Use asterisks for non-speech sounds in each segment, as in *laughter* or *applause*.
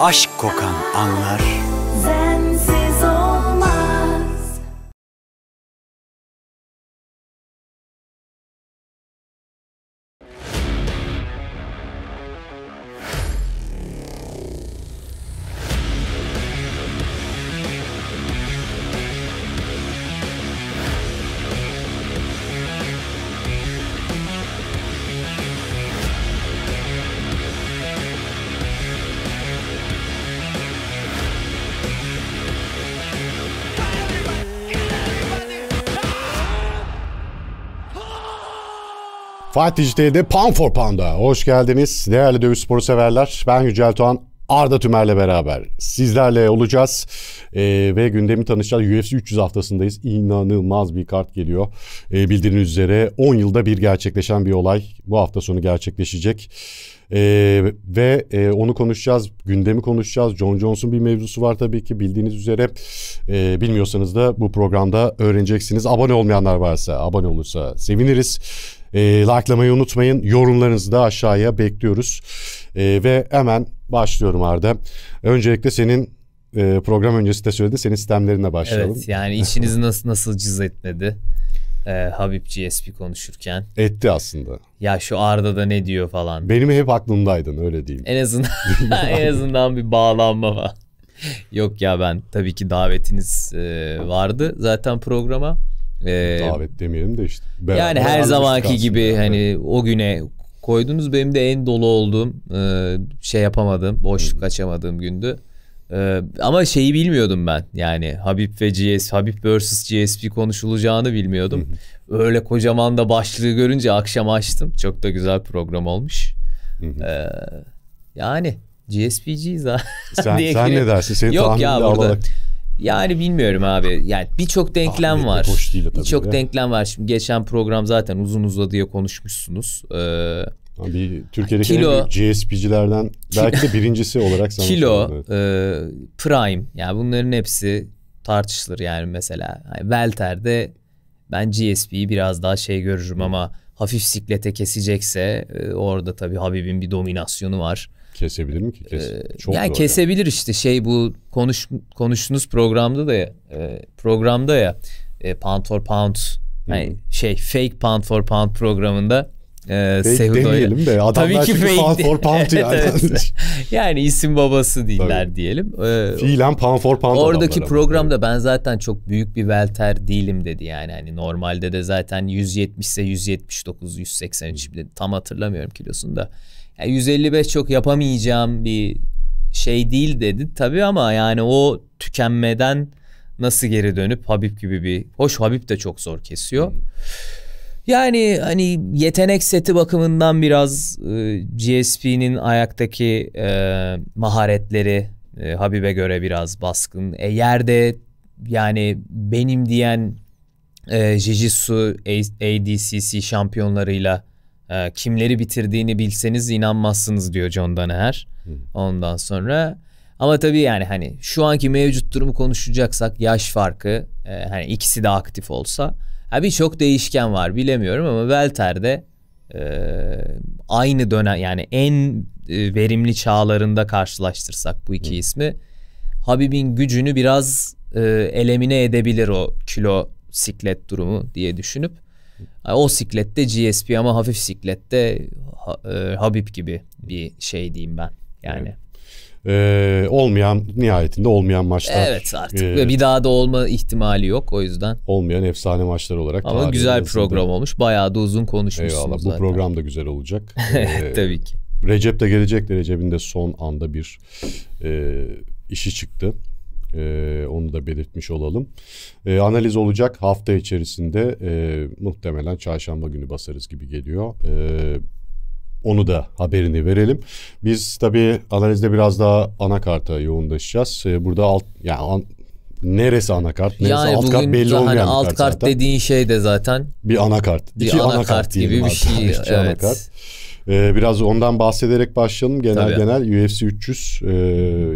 aşk kokan anlar Fight Digital'de Pound for Pound'a hoş geldiniz. Değerli dövüş sporu severler. Ben Yücel Doğan. Arda Tümer'le beraber sizlerle olacağız. Ee, ve gündemi tanışacağız. UFC 300 haftasındayız. İnanılmaz bir kart geliyor. Ee, bildiğiniz üzere 10 yılda bir gerçekleşen bir olay. Bu hafta sonu gerçekleşecek. Ee, ve e, onu konuşacağız. Gündemi konuşacağız. John Jones'un bir mevzusu var tabii ki bildiğiniz üzere. Ee, bilmiyorsanız da bu programda öğreneceksiniz. Abone olmayanlar varsa abone olursa seviniriz. E, likelamayı unutmayın. Yorumlarınızı da aşağıya bekliyoruz. E, ve hemen başlıyorum Arda. Öncelikle senin e, program öncesi de söyledi. Senin sistemlerine başlayalım. Evet yani işinizi nasıl nasıl cız etmedi ee, Habib GSP konuşurken. Etti aslında. Ya şu Arda da ne diyor falan. Benim hep aklımdaydın öyle diyeyim. En azından *laughs* en azından bir bağlanma var. Yok ya ben tabii ki davetiniz e, vardı zaten programa. Ee, Davet demeyelim de işte. yani her zamanki gibi Evet. hani o güne koydunuz benim de en dolu olduğum e, şey yapamadım boşluk açamadığım gündü. E, ama şeyi bilmiyordum ben yani Habib ve GS Habib vs GSP konuşulacağını bilmiyordum. Öyle kocaman da başlığı görünce akşam açtım. Çok da güzel program olmuş. E, yani GSP'ciyiz ha. Sen, *laughs* sen ne dersin? Senin Yok ya burada. alarak- Yani bilmiyorum abi. Yani birçok denklem var. hoş değil tabii Birçok de. denklem var. Şimdi geçen program zaten uzun uzadıya konuşmuşsunuz. Ee, Bir Türkiye'deki Kilo- en büyük GSP'cilerden belki de birincisi olarak kilo, evet. e, prime yani bunların hepsi tartışılır yani mesela. Yani ben GSP'yi biraz daha şey görürüm ama hafif siklete kesecekse e, orada tabii Habib'in bir dominasyonu var. Kesebilir mi ki? Kes. Çok yani kesebilir işte şey bu konuş konuştuğunuz programda da ya e, programda ya e, Pound for Pound yani şey fake Pound for Pound programında e, Fake demeyelim de adamlar Tabii ki fake pound for pound *laughs* yani. Evet. *laughs* yani isim babası değiller Tabii. diyelim. E, Fiilen pound for pound Oradaki adamlar ama. programda ben zaten çok büyük bir welter değilim dedi yani. Hani normalde de zaten 170 ise 179, 183 dedi. Tam hatırlamıyorum kilosunu da. Yani 155 çok yapamayacağım bir şey değil dedi tabii ama yani o tükenmeden nasıl geri dönüp Habib gibi bir hoş Habib de çok zor kesiyor. Yani hani yetenek seti bakımından biraz e, GSP'nin ayaktaki e, maharetleri e, Habib'e göre biraz baskın. E, yerde yani benim diyen e, Jiu-Jitsu A- ADCC şampiyonlarıyla e, kimleri bitirdiğini bilseniz inanmazsınız diyor John Danaher. Ondan sonra ama tabii yani hani şu anki mevcut durumu konuşacaksak yaş farkı e, hani ikisi de aktif olsa ha birçok değişken var bilemiyorum ama Welter'de e, aynı dönem yani en e, verimli çağlarında karşılaştırsak bu iki ismi Habib'in gücünü biraz e, elemine edebilir o kilo siklet durumu diye düşünüp o siklette GSP ama hafif siklette e, Habib gibi bir şey diyeyim ben yani. Ee, olmayan nihayetinde olmayan maçlar. Evet artık e, ve bir daha da olma ihtimali yok o yüzden. olmayan efsane maçlar olarak. Ama güzel yazıldı. program olmuş. Bayağı da uzun konuşmuşsunuz Eyvallah bu zaten. program da güzel olacak. *laughs* Ee, Tabii ki. Recep de gelecek de Recep'in de son anda bir e, işi çıktı. E, onu da belirtmiş olalım. E, analiz olacak hafta içerisinde e, muhtemelen çarşamba günü basarız gibi geliyor. E, onu da haberini verelim. Biz tabii analizde biraz daha anakarta yoğunlaşacağız. E, burada alt yani an- neresi anakart, neresi Yani alt kart belli hani olmayan bir alt kart zaten. dediğin şey de zaten Bir anakart. bir İki anakart anakart gibi bir şey. *laughs* Evet. anakart. Ee, biraz ondan bahsederek başlayalım. Genel Tabii. genel UFC 300. Ee,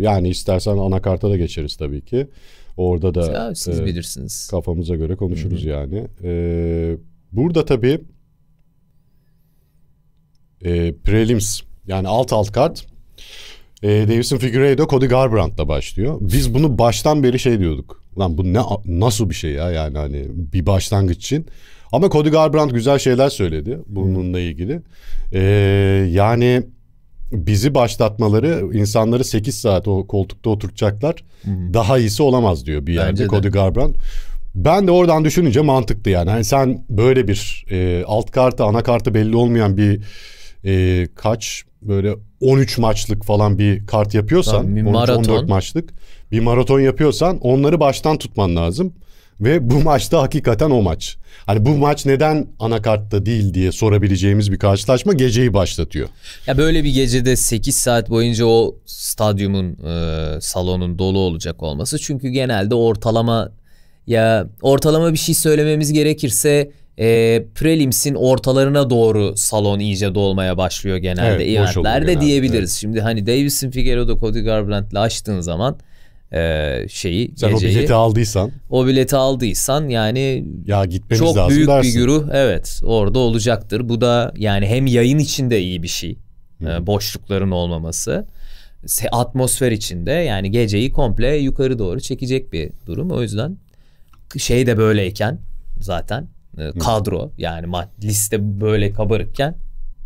yani istersen anakarta da geçeriz tabii ki. Orada da Ya, siz e, bilirsiniz. kafamıza göre konuşuruz yani. Ee, burada tabii e, prelims yani alt alt kart E, Davison Figueiredo Cody Garbrandt'la başlıyor. Biz bunu baştan beri şey diyorduk. Lan bu ne nasıl bir şey ya yani hani bir başlangıç için. Ama Cody Garbrandt güzel şeyler söyledi bununla ilgili. E, yani bizi başlatmaları insanları 8 saat o koltukta oturtacaklar. Daha iyisi olamaz diyor bir yerde Bence de. Cody Garbrandt. Ben de oradan düşününce mantıklı yani. Hani sen böyle bir e, alt kartı ana kartı belli olmayan bir e, kaç böyle 13 maçlık falan bir kart yapıyorsan Tamam, bir 13-14 maraton. maçlık bir maraton yapıyorsan onları baştan tutman lazım. Ve bu maçta hakikaten o maç. Hani bu maç neden anakartta değil diye sorabileceğimiz bir karşılaşma geceyi başlatıyor. Ya böyle bir gecede 8 saat boyunca o stadyumun e, salonun dolu olacak olması çünkü genelde ortalama ya ortalama bir şey söylememiz gerekirse e, prelims'in ortalarına doğru salon iyice dolmaya başlıyor genelde Evet, eventlerde genelde, diyebiliriz. Şimdi hani Davison Figueiredo Cody Garbrandt'la açtığın zaman e, şeyi Sen geceyi o bileti aldıysan o bileti aldıysan yani ya gitmemiz çok lazım büyük dersin. bir güruh evet orada olacaktır. Bu da yani hem yayın içinde iyi bir şey. Ee, boşlukların olmaması. Atmosfer içinde yani geceyi komple yukarı doğru çekecek bir durum. O yüzden şey de böyleyken zaten e, kadro yani liste böyle kabarıkken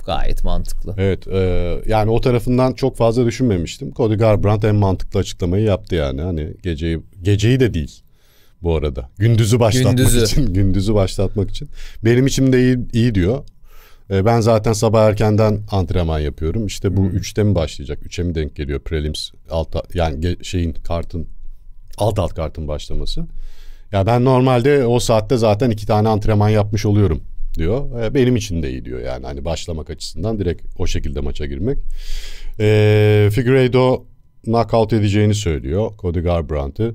gayet mantıklı. Evet e, yani o tarafından çok fazla düşünmemiştim. Cody Garbrandt en mantıklı açıklamayı yaptı yani. Hani geceyi geceyi de değil bu arada. Gündüzü başlatmak Gündüzü. için. *laughs* Gündüzü başlatmak için. Benim için de iyi, iyi diyor. E, ben zaten sabah erkenden antrenman yapıyorum. İşte bu 3'te mi başlayacak? 3'e mi denk geliyor prelims alt yani şeyin kartın alt alt kartın başlaması. Ya ben normalde o saatte zaten iki tane antrenman yapmış oluyorum diyor. E, benim için de iyi diyor yani hani başlamak açısından direkt o şekilde maça girmek. E, Figueiredo knockout edeceğini söylüyor Cody Garbrandt'ı.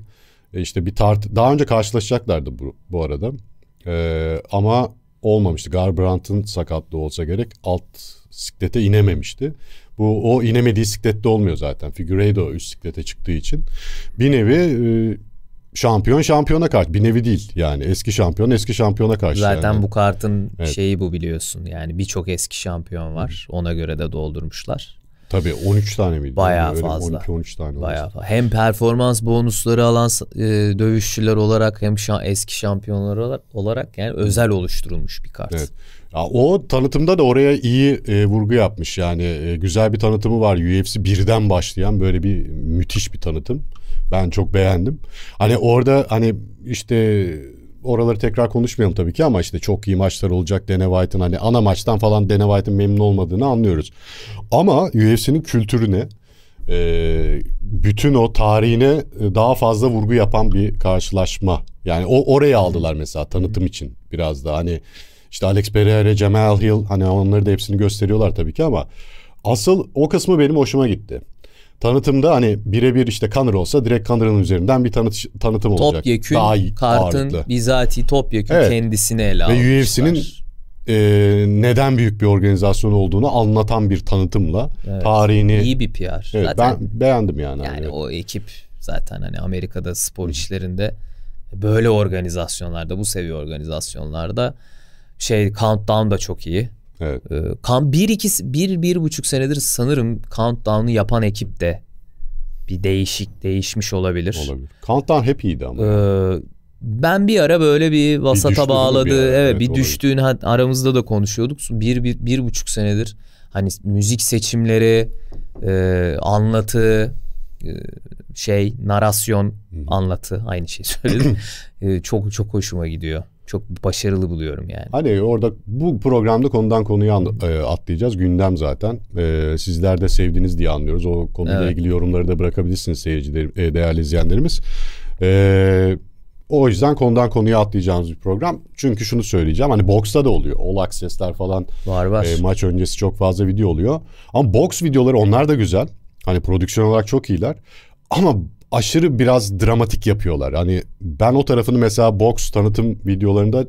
E, işte bir tart daha önce karşılaşacaklardı bu, bu arada. E, ama olmamıştı. Garbrandt'ın sakatlığı olsa gerek alt siklete inememişti. Bu o inemediği siklette olmuyor zaten. Figueiredo üst siklete çıktığı için. Bir nevi e, şampiyon şampiyona karşı. Bir nevi değil yani. Eski şampiyon eski şampiyona karşı. Zaten yani. bu kartın Evet. şeyi bu biliyorsun. Yani birçok eski şampiyon var. Ona göre de doldurmuşlar. Tabii 13 tane miydi? Bayağı Öyle fazla. 12-13 tane. Bayağı olmuş. fa- hem performans bonusları alan e, dövüşçüler olarak hem şa- eski şampiyonlar olarak yani özel oluşturulmuş bir kart. Evet. Ya o tanıtımda da oraya iyi e, vurgu yapmış yani e, güzel bir tanıtımı var UFC birden başlayan böyle bir müthiş bir tanıtım. Ben çok beğendim. Hani orada hani işte oraları tekrar konuşmayalım tabii ki ama işte çok iyi maçlar olacak Dana White'ın hani ana maçtan falan Dana White'ın memnun olmadığını anlıyoruz. Ama UFC'nin kültürüne e, bütün o tarihine e, daha fazla vurgu yapan bir karşılaşma. Yani o oraya aldılar mesela tanıtım için biraz da hani işte Alex Pereira, Jamal Hill hani onları da hepsini gösteriyorlar tabii ki ama asıl o kısmı benim hoşuma gitti. Tanıtımda hani birebir işte Conor olsa direkt Conor'ın üzerinden bir tanıtış, tanıtım olacak. Topyekün Daha kartın ağırlıklı. bizatihi topyekün Evet. kendisini ele Ve almışlar. UFC'nin e, neden büyük bir organizasyon olduğunu anlatan bir tanıtımla Evet. tarihini iyi bir PR. Evet, Zaten ben beğendim yani. yani Hani. o ekip zaten hani Amerika'da spor işlerinde böyle organizasyonlarda bu seviye organizasyonlarda şey countdown da çok iyi. Evet. Ee, kan bir iki bir bir buçuk senedir sanırım countdown'u yapan ekip de bir değişik değişmiş olabilir. Olabilir. Countdown hep iyiydi ama. Ee, ben bir ara böyle bir vasata mi bağladı. bir ara? evet, Evet, bir olabilir. hat- aramızda da konuşuyorduk. Bir, bir, bir buçuk senedir hani müzik seçimleri, e, anlatı, e, şey, narasyon, anlatı aynı şey söyledim. *laughs* E, çok çok hoşuma gidiyor. Çok başarılı buluyorum yani. Hani orada bu programda konudan konuya e, atlayacağız. Gündem zaten. E, sizler de sevdiniz diye anlıyoruz. O konuyla Evet. ilgili yorumları da bırakabilirsiniz seyirciler, e, değerli izleyenlerimiz. E, o yüzden konudan konuya atlayacağımız bir program. Çünkü şunu söyleyeceğim. Hani boksta da oluyor. All Access'ler falan Var var. E, maç öncesi çok fazla video oluyor. Ama boks videoları onlar da güzel. Hani prodüksiyon olarak çok iyiler. Ama aşırı biraz dramatik yapıyorlar. Hani ben o tarafını mesela boks tanıtım videolarında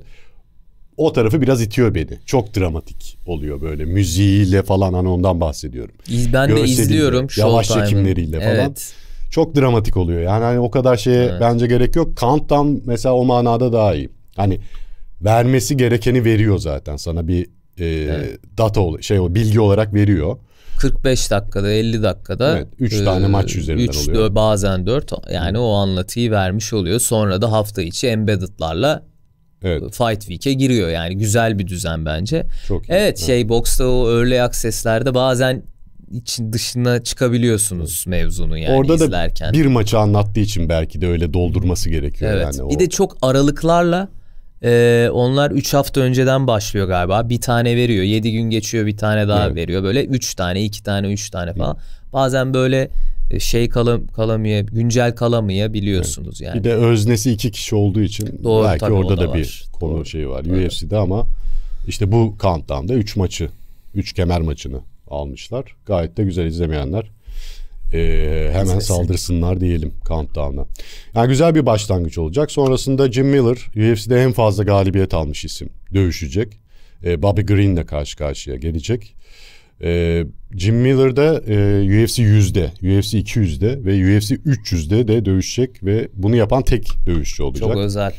o tarafı biraz itiyor beni. Çok dramatik oluyor böyle müziğiyle falan hani ondan bahsediyorum. İz- ben de görseliyle, izliyorum. yavaş çekimleriyle falan. Evet. Çok dramatik oluyor. Yani hani o kadar şeye Evet. bence gerek yok. Countdown mesela o manada daha iyi. Hani vermesi gerekeni veriyor zaten sana bir e, data ol- şey o bilgi olarak veriyor. 45 dakikada 50 dakikada Evet, üç tane maç üzerinden üç, oluyor. bazen 4 yani o anlatıyı vermiş oluyor. Sonra da hafta içi embedded'larla Evet. Fight Week'e giriyor yani güzel bir düzen bence. Çok iyi. Evet şey boksta o early access'lerde bazen için dışına çıkabiliyorsunuz mevzunu yani Orada da izlerken. bir maçı anlattığı için belki de öyle doldurması gerekiyor Evet. yani. Bir o- de çok aralıklarla e, onlar 3 hafta önceden başlıyor galiba. Bir tane veriyor. 7 gün geçiyor bir tane daha Evet. veriyor. Böyle 3 tane, 2 tane, 3 tane falan. Bazen böyle e, şey kalam kalamıyor, güncel kalamayabiliyorsunuz yani. Bir de öznesi iki kişi olduğu için Doğru, belki orada da var. bir konu Doğru. şeyi var Öyle. UFC'de ama işte bu countdown'da 3 maçı 3 kemer maçını almışlar. Gayet de güzel izlemeyenler ee, hemen İzlesin. saldırsınlar diyelim countdown'a. Yani güzel bir başlangıç olacak. Sonrasında Jim Miller UFC'de en fazla galibiyet almış isim dövüşecek. Ee, Bobby Green'le karşı karşıya gelecek. Ee, Jim Miller da e, UFC 100'de, UFC 200'de ve UFC 300'de de dövüşecek ve bunu yapan tek dövüşçü olacak. Çok Çok, özel.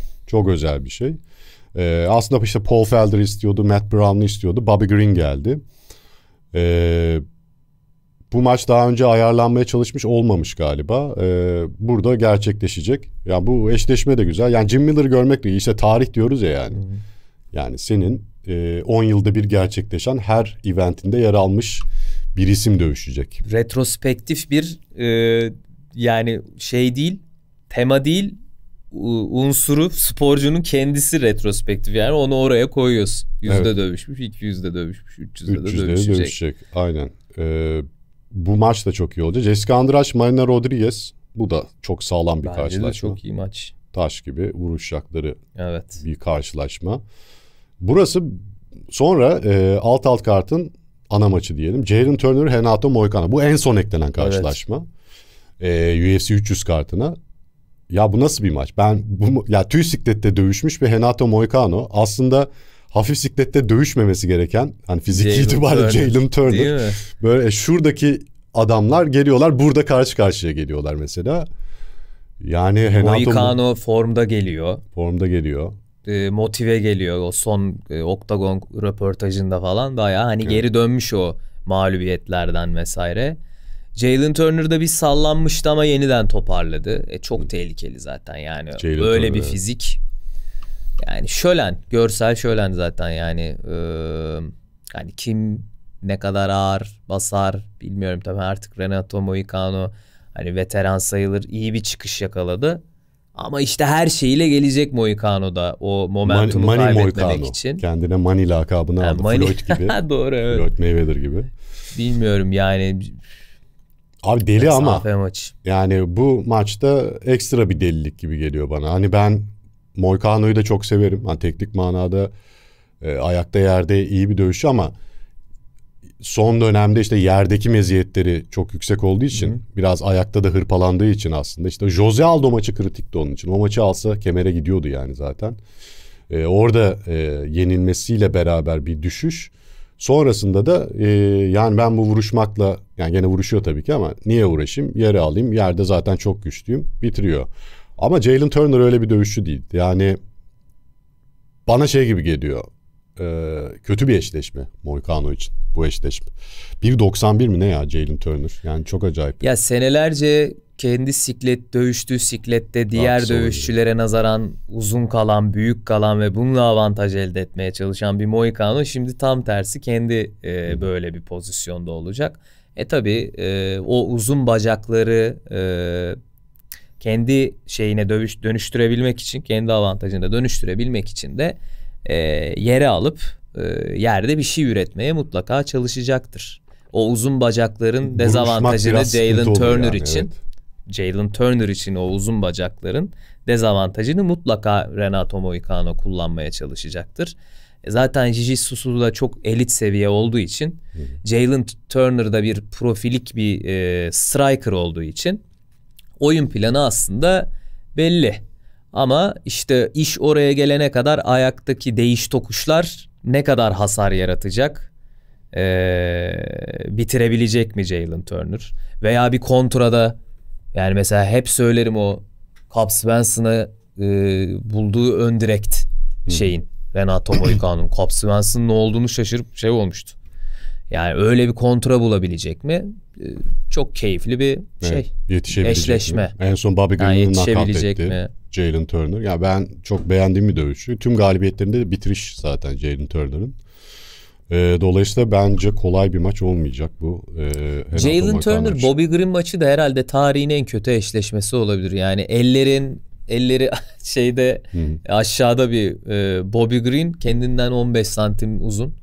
özel bir şey. Ee, aslında işte Paul Felder istiyordu, Matt Brown'u istiyordu, Bobby Green geldi. Ee, bu maç daha önce ayarlanmaya çalışmış olmamış galiba. Ee, burada gerçekleşecek. Yani bu eşleşme de güzel. Yani Jim Miller'ı görmek de iyi. İşte tarih diyoruz ya yani. Yani senin e, 10 yılda bir gerçekleşen her eventinde yer almış bir isim dövüşecek. Retrospektif bir e, yani şey değil, tema değil, unsuru sporcunun kendisi retrospektif. Yani onu oraya koyuyorsun. Yüzde Evet. dövüşmüş, 200'de dövüşmüş, 300'de de 300'de de dövüşecek. dövüşecek. Aynen. Ee, bu maç da çok iyi olacak. Jessica Andrade, Marina Rodriguez. Bu da çok sağlam bir Bence karşılaşma. çok iyi maç. Taş gibi vuruşacakları Evet. bir karşılaşma. Burası sonra e, alt alt kartın ana maçı diyelim. Jalen Turner, Renato Moicano. Bu en son eklenen karşılaşma. E, UFC 300 kartına. Ya bu nasıl bir maç? Ben bu ya tüy siklette dövüşmüş ve Renato Moicano aslında hafif siklette dövüşmemesi gereken hani fiziki Jalen itibariyle Jalen Turner böyle e, şuradaki adamlar geliyorlar burada karşı karşıya geliyorlar mesela. Yani Renato Moicano formda geliyor. formda geliyor. e, motive geliyor o son e, Oktagon röportajında falan baya hani geri dönmüş o mağlubiyetlerden vesaire. Jalen Turner da bir sallanmıştı ama yeniden toparladı. E, çok tehlikeli zaten yani. Jalen Böyle Turner, bir evet. fizik. Yani şölen, görsel şölen zaten yani. e, yani kim ne kadar ağır basar bilmiyorum tabii artık Renato Moicano hani veteran sayılır iyi bir çıkış yakaladı. Ama işte her şeyiyle gelecek Moicano da o momentumu Money kaybetmemek Moicano. için. Kendine Money lakabını Yani aldı. Money- Floyd *laughs* gibi. Doğru evet. Floyd Mayweather gibi. Bilmiyorum yani. Abi deli ama mesafe maçı. yani bu maçta ekstra bir delilik gibi geliyor bana. Hani ben Moicano'yu da çok severim. Hani teknik manada e, ayakta yerde iyi bir dövüşçü ama son dönemde işte yerdeki meziyetleri çok yüksek olduğu için biraz ayakta da hırpalandığı için aslında işte Jose Aldo maçı kritikti onun için. O maçı alsa kemere gidiyordu yani zaten. E, orada e, yenilmesiyle beraber bir düşüş. Sonrasında da e, yani ben bu vuruşmakla yani gene vuruşuyor tabii ki ama niye uğraşayım? Yere alayım. Yerde zaten çok güçlüyüm. Bitiriyor. Ama Jalen Turner öyle bir dövüşçü değil. Yani bana şey gibi geliyor. E, kötü bir eşleşme Moicano için bu eşleşme. 1.91 mi ne ya Jalen Turner? Yani çok acayip. Ya senelerce kendi siklet dövüştüğü siklette diğer oyuncu. dövüşçülere nazaran uzun kalan, büyük kalan ve bununla avantaj elde etmeye çalışan bir Moicano şimdi tam tersi kendi e, böyle bir pozisyonda olacak. E tabi o uzun bacakları e, kendi şeyine dövüş dönüştürebilmek için, kendi avantajına dönüştürebilmek için de e, yere alıp e, yerde bir şey üretmeye mutlaka çalışacaktır. O uzun bacakların Vuruşmak dezavantajını Jalen Turner yani, için evet. Jalen Turner için o uzun bacakların dezavantajını mutlaka Renato Moicano kullanmaya çalışacaktır. E Zaten Jiu-Jitsu'su da çok elit seviye olduğu için Jalen Turner da bir profilik bir e, striker olduğu için oyun planı aslında belli. Ama işte iş oraya gelene kadar ayaktaki değiş tokuşlar ne kadar hasar yaratacak? Ee, bitirebilecek mi Jalen Turner? Veya bir kontrada yani mesela hep söylerim o Cap Svensson'a e, bulduğu ön direkt şeyin Renato Moicano'nun Cap Svensson'ın ne olduğunu şaşırıp şey olmuştu. Yani öyle bir kontra bulabilecek mi? Ee, Çok keyifli bir şey. Evet, yetişebilecek Eşleşme. mi? En son Bobby Yani Green'i yetişebilecek etti. mi? Jalen Turner. Ya ben çok beğendiğim bir dövüşçü. Tüm galibiyetlerinde de bitiriş zaten Jalen Turner'ın. Ee, dolayısıyla bence kolay bir maç olmayacak bu. Renato Jalen Turner. Bobby Green maçı da herhalde tarihin en kötü eşleşmesi olabilir. Yani ellerin elleri *laughs* şeyde aşağıda bir e, Bobby Green kendinden 15 santim uzun.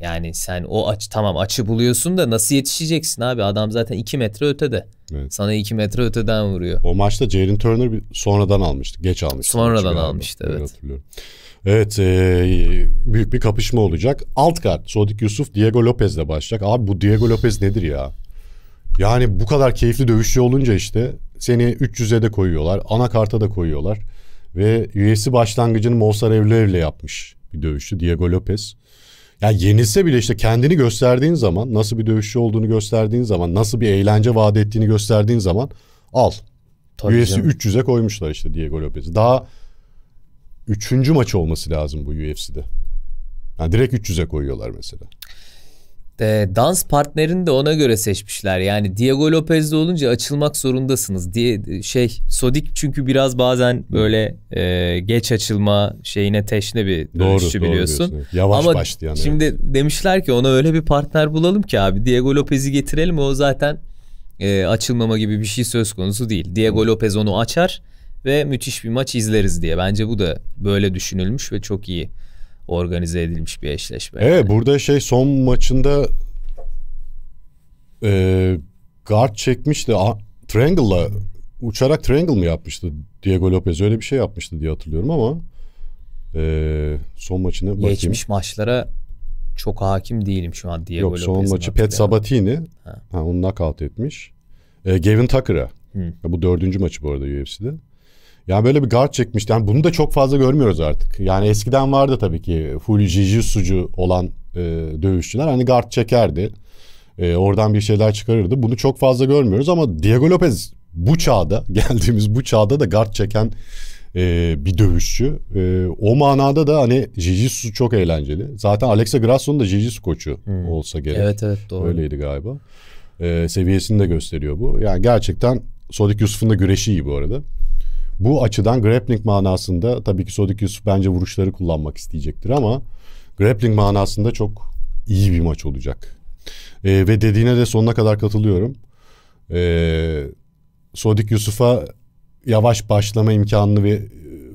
Yani sen o aç tamam açı buluyorsun da nasıl yetişeceksin abi? Adam zaten 2 metre ötede. Evet. Sana 2 metre öteden vuruyor. O maçta Jalen Turner bir sonradan almıştı. Geç almıştı. Sonradan almıştı, evet. hatırlıyorum. Evet e, büyük bir kapışma olacak. Alt kart Sodik Yusuf Diego Lopez'le başlayacak. Abi bu Diego Lopez nedir ya? Yani bu kadar keyifli dövüşçü olunca işte seni 300'e de koyuyorlar. Ana karta da koyuyorlar. Ve UFC başlangıcını Movsar Evlev'le yapmış bir dövüşçü Diego Lopez. Ya yenilse bile işte kendini gösterdiğin zaman, nasıl bir dövüşçü olduğunu gösterdiğin zaman, nasıl bir eğlence vaat ettiğini gösterdiğin zaman al. Tabii UFC canım. 300'e koymuşlar işte Diego Lopez'i. Daha üçüncü maçı olması lazım bu UFC'de. Yani direkt 300'e koyuyorlar mesela. E, dans partnerini de ona göre seçmişler. Yani Diego Lopez'de olunca açılmak zorundasınız diye şey Sodik çünkü biraz bazen böyle e, geç açılma şeyine teşne bir dövüşçü biliyorsun. diyorsun, evet. Yavaş Ama başlayan. şimdi demişler ki ona öyle bir partner bulalım ki abi Diego Lopez'i getirelim o zaten e, açılmama gibi bir şey söz konusu değil. Diego Lopez onu açar ve müthiş bir maç izleriz diye. Bence bu da böyle düşünülmüş ve çok iyi organize edilmiş bir eşleşme. Evet burada şey son maçında e, guard çekmişti. A- Triangle'la uçarak triangle mı yapmıştı Diego Lopez? Öyle bir şey yapmıştı diye hatırlıyorum ama e, son maçına bakayım. Geçmiş maçlara çok hakim değilim şu an Diego Yok son Lopez'in maçı Pet. Sabatini. Ha. Ha. onu knockout etmiş. E, Gavin Tucker'a. Bu dördüncü maçı bu arada UFC'de. Yani böyle bir guard çekmişti. Yani bunu da çok fazla görmüyoruz artık. Yani eskiden vardı tabii ki full jiu-jitsu'cu olan e, dövüşçüler. Hani guard çekerdi. E, oradan bir şeyler çıkarırdı. Bunu çok fazla görmüyoruz ama Diego Lopez bu çağda *laughs* geldiğimiz bu çağda da guard çeken e, bir dövüşçü. E, o manada da hani jiu-jitsu çok eğlenceli. Zaten Alexa Grasso'nun da jiu-jitsu koçu olsa gerek. Evet evet doğru. Öyleydi galiba. Ee, seviyesini de gösteriyor bu. Yani gerçekten Sodik Yusuf'un da güreşi iyi bu arada. Bu açıdan grappling manasında tabii ki Sodik Yusuf bence vuruşları kullanmak isteyecektir ama grappling manasında çok iyi bir maç olacak. Ee, ve dediğine de sonuna kadar katılıyorum. Ee, Sodik Yusuf'a yavaş başlama imkanını ve,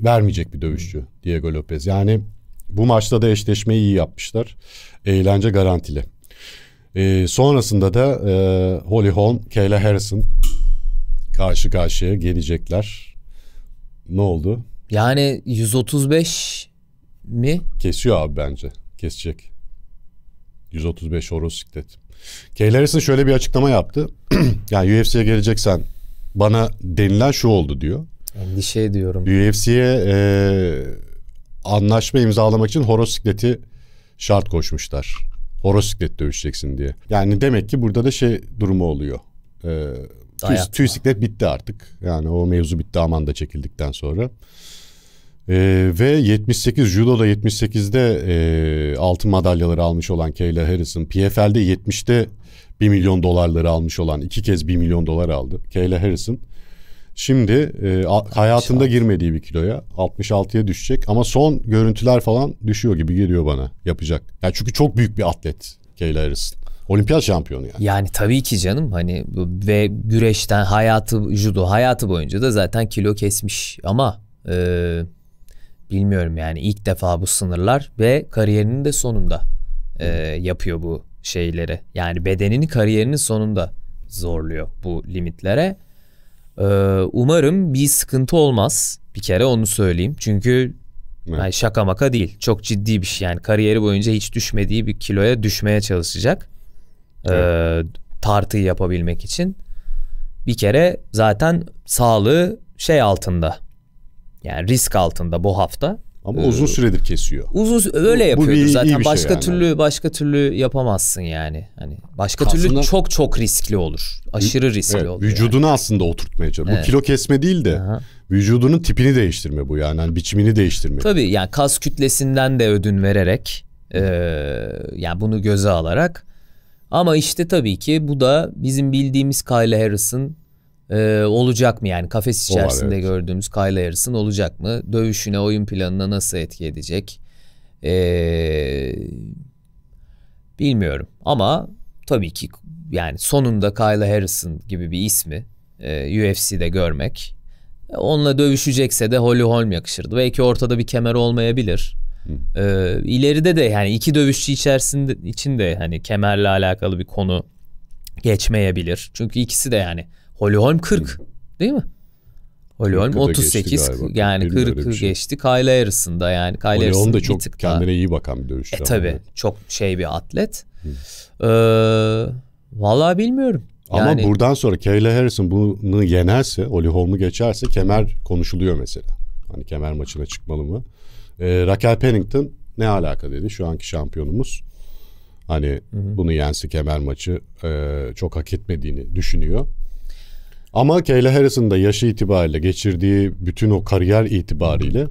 vermeyecek bir dövüşçü Diego Lopez. Yani bu maçta da eşleşmeyi iyi yapmışlar. Eğlence garantili. Ee, sonrasında da e, Holly Holm, Kayla Harrison karşı karşıya gelecekler. Ne oldu? Yani 135 mi? Kesiyor abi bence. Kesecek. 135 horoz siklet. Kayla Harrison şöyle bir açıklama yaptı. *clears throat* yani UFC'ye geleceksen bana denilen şu oldu diyor. Endişe ediyorum. UFC'ye e, anlaşma imzalamak için horoz sikleti şart koşmuşlar. Horoz siklet dövüşeceksin diye. Yani demek ki burada da şey durumu oluyor. E, tüy, tüy siklet bitti artık. Yani o mevzu bitti Amanda çekildikten sonra. E, ve 78 judoda 78'de e, altın madalyaları almış olan Kayla Harrison PFL'de 70'te 1 milyon dolarları almış olan iki kez 1 milyon dolar aldı. Kayla Harrison Şimdi e, hayatında girmediği bir kiloya 66'ya düşecek ama son görüntüler falan düşüyor gibi geliyor bana yapacak. Yani çünkü çok büyük bir atlet Kayla Harrison. Olimpiyat şampiyonu yani. Yani tabii ki canım hani ve güreşten hayatı judo hayatı boyunca da zaten kilo kesmiş ama e, bilmiyorum yani ilk defa bu sınırlar ve kariyerinin de sonunda e, yapıyor bu şeyleri. Yani bedenini kariyerinin sonunda zorluyor bu limitlere. E, umarım bir sıkıntı olmaz. Bir kere onu söyleyeyim. Çünkü Evet. yani şaka maka değil. Çok ciddi bir şey. Yani kariyeri boyunca hiç düşmediği bir kiloya düşmeye çalışacak. Ee, tartıyı yapabilmek için. Bir kere zaten sağlığı şey altında. Yani risk altında bu hafta. Ama uzun süredir kesiyor. Uzun öyle Bu- bu yapıyordur bir- iyi zaten. bir şey başka yani. türlü başka türlü yapamazsın yani. Hani başka Kasına- türlü çok çok riskli olur. Aşırı riskli Evet, olur. yani. vücudunu aslında oturtmaya çalışıyor. Evet. Bu kilo kesme değil de Aha. vücudunun tipini değiştirme bu yani. Hani biçimini değiştirme. Tabii yani kas kütlesinden de ödün vererek e, yani bunu göze alarak Ama işte tabii ki bu da bizim bildiğimiz Kyle Harris'ın e, olacak mı yani kafes var, içerisinde evet. gördüğümüz Kyle Harris'ın olacak mı? Dövüşüne, oyun planına nasıl etki edecek? E, bilmiyorum ama tabii ki yani sonunda Kyle Harrison gibi bir ismi e, UFC'de görmek e, onunla dövüşecekse de Holly Holm yakışırdı. Belki ortada bir kemer olmayabilir. E, ileride de yani iki dövüşçü içerisinde içinde hani kemerle alakalı bir konu geçmeyebilir. Çünkü ikisi de yani Holly Holm 40 değil mi? Holly Holm 40'ı da 38 geçti galiba. yani Bilmiyorum, öyle 40'ı bir şey. geçti. Kyle Harrison da yani Kyle Holly Harrison da çok tık daha- kendine iyi bakan bir dövüşçü. e tabi çok şey bir atlet. Ee, vallahi bilmiyorum. Ama Yani buradan sonra Kayla Harrison bunu yenerse, Holly Holm'u geçerse kemer konuşuluyor mesela. Hani kemer maçına çıkmalı mı? Ee, Raquel Pennington ne alaka dedi şu anki şampiyonumuz. Hani bunu yense kemer maçı e, çok hak etmediğini düşünüyor. Ama Kayla Harrison da yaşı itibariyle geçirdiği bütün o kariyer itibariyle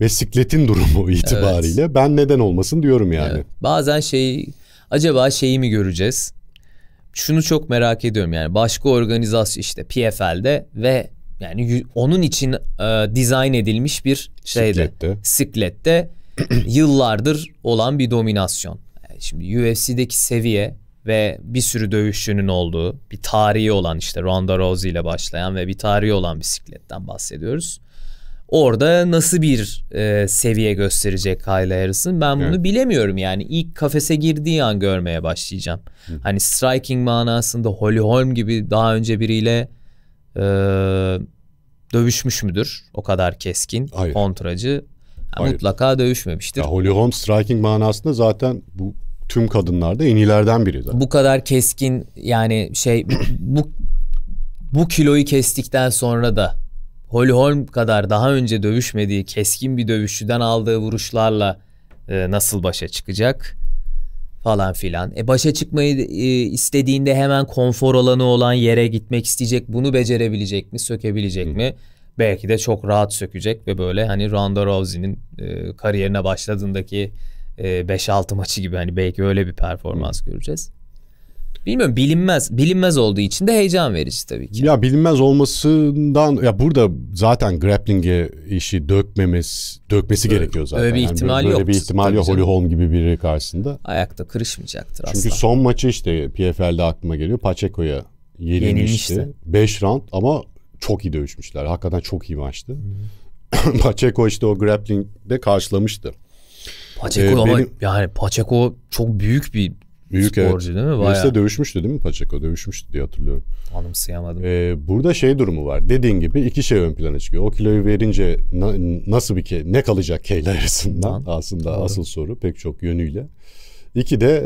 ve sikletin durumu itibariyle ben neden olmasın diyorum yani. evet, bazen şey acaba şeyi mi göreceğiz? Şunu çok merak ediyorum yani başka organizasyon işte PFL'de ve yani onun için e, dizayn edilmiş bir şeyde Siklette. siklette *clears throat* yıllardır olan bir dominasyon. Yani şimdi UFC'deki seviye ve bir sürü dövüşçünün olduğu bir tarihi olan işte Ronda Rousey ile başlayan ve bir tarihi olan bir sikletten bahsediyoruz. Orada nasıl bir e, seviye gösterecek Kyle Harrison ben bunu Evet. bilemiyorum yani ilk kafese girdiği an görmeye başlayacağım. Hani striking manasında Holly Holm gibi daha önce biriyle e, dövüşmüş müdür? O kadar keskin Hayır. kontracı. Ha, Hayır. Mutlaka dövüşmemiştir. Ya Holly Holm striking manasında zaten bu tüm kadınlarda en iyilerden biri zaten. Bu kadar keskin yani şey bu bu kiloyu kestikten sonra da Holly Holm kadar daha önce dövüşmediği keskin bir dövüşçüden aldığı vuruşlarla e, nasıl başa çıkacak falan filan. E başa çıkmayı e, istediğinde hemen konfor alanı olan yere gitmek isteyecek. Bunu becerebilecek mi, sökebilecek mi? Belki de çok rahat sökecek ve böyle hani Ronda Rousey'nin e, kariyerine başladığındaki e, 5-6 maçı gibi hani belki öyle bir performans göreceğiz. Bilmiyorum bilinmez. Bilinmez olduğu için de heyecan verici tabii ki. Ya bilinmez olmasından ya burada zaten grappling'e işi dökmemiz dökmesi gerekiyor zaten. öyle bir Yani ihtimal böyle yok. bir ihtimal yok Holly. Holm gibi biri karşısında. Ayakta kırışmayacaktır Çünkü asla. son maçı işte PFL'de aklıma geliyor. Pacheco'ya yenilmişti. Yenilmişti. 5 round ama çok iyi dövüşmüşler. Hakikaten çok iyi maçtı. *laughs* Pacheco işte o grappling'de karşılamıştı. Pacheco Ee, ama benim- yani Pacheco çok büyük bir Büyük sporcu değil mi? Bayağı de dövüşmüştü değil mi Pacheco? Dövüşmüştü diye hatırlıyorum. anımsayamadım. Ee, burada şey durumu var. Dediğin gibi iki şey ön plana çıkıyor. O kiloyu verince na- nasıl bir ke ne kalacak Kayla arasından Lan, aslında doğru. asıl soru pek çok yönüyle. İki de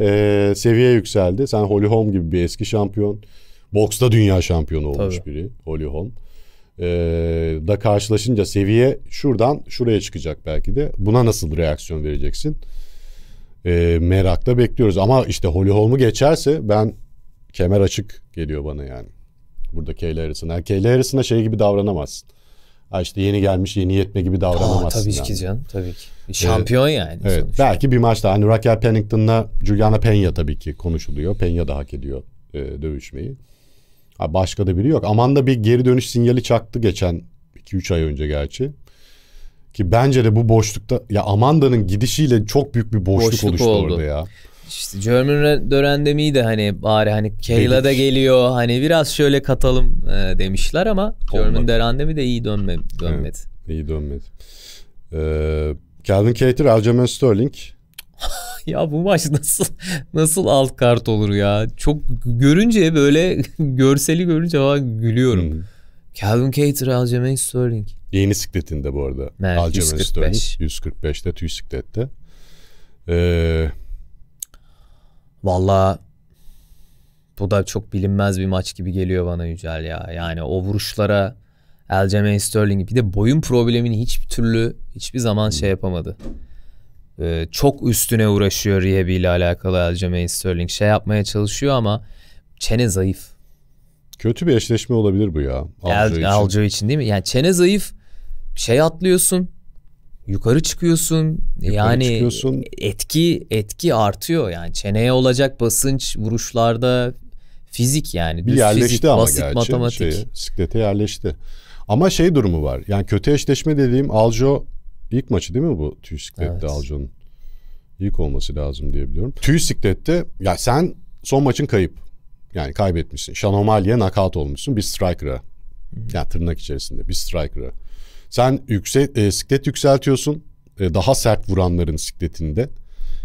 e, seviye yükseldi. Sen Holly Holm gibi bir eski şampiyon. Boksta dünya şampiyonu olmuş Tabii. biri Holly Holm. Ee, da karşılaşınca seviye şuradan şuraya çıkacak belki de. Buna nasıl reaksiyon vereceksin? Ee, merakla bekliyoruz. Ama işte Holly Holm'u geçerse ben kemer açık geliyor bana yani. Burada Kayla Harrison'a. Yani Kayla Harrison'a şey gibi davranamazsın. Ha işte yeni gelmiş yeni yetme gibi Aa, davranamazsın. tabii yani. ki canım tabii ki. Bir Şampiyon yani Evet, sonuçta. belki bir maçta hani Raquel Pennington'la Juliana Peña tabii ki konuşuluyor. Peña da hak ediyor e, dövüşmeyi. Ha, başka da biri yok. Amanda bir geri dönüş sinyali çaktı geçen 2-3 ay önce gerçi. Ki bence de bu boşlukta ya Amanda'nın gidişiyle çok büyük bir boşluk, Boşluk oluştu oldu. orada ya. İşte German Dörendem'i de hani bari hani Kayla da geliyor hani biraz şöyle katalım e, demişler ama German Olmadı. Dörendem'i de iyi dönme, dönmedi. İyi dönmedi. Ee, Calvin Cater, Aljamain Sterling. *laughs* Ya bu maç nasıl nasıl alt kart olur ya? Çok görünce böyle *laughs* görseli görünce falan gülüyorum. Hmm. Calvin Cater, Aljamain Sterling. Yeni sikletinde bu arada. Evet, Aljamain 145. Sterling. 145'te tüy siklette. Ee, Valla bu da çok bilinmez bir maç gibi geliyor bana Yücel ya. Yani o vuruşlara Aljamain Sterling bir de boyun problemini hiçbir türlü hiçbir zaman şey yapamadı. Ee, çok üstüne uğraşıyor Riebi ile alakalı Aljamain Sterling. Şey yapmaya çalışıyor ama çene zayıf. Kötü bir eşleşme olabilir bu ya. Aljo Al- için. Aljo için değil mi? Yani çene zayıf şey atlıyorsun yukarı çıkıyorsun. yani çıkıyorsun. etki etki artıyor yani çeneye olacak basınç vuruşlarda fizik yani Bir yerleşti fizik, ama basit gerçi matematik. şeye, bisiklete yerleşti. Ama şey durumu var. Yani kötü eşleşme dediğim Aljo ilk maçı değil mi bu tüy siklette Evet. Aljo'nun? İlk olması lazım diye biliyorum. Tüy siklette ya sen son maçın kayıp. Yani kaybetmişsin. Şanomali'ye knockout olmuşsun bir striker'a. Yani tırnak içerisinde bir striker'a. Sen yüksek, e, siklet yükseltiyorsun. E, daha sert vuranların sikletinde.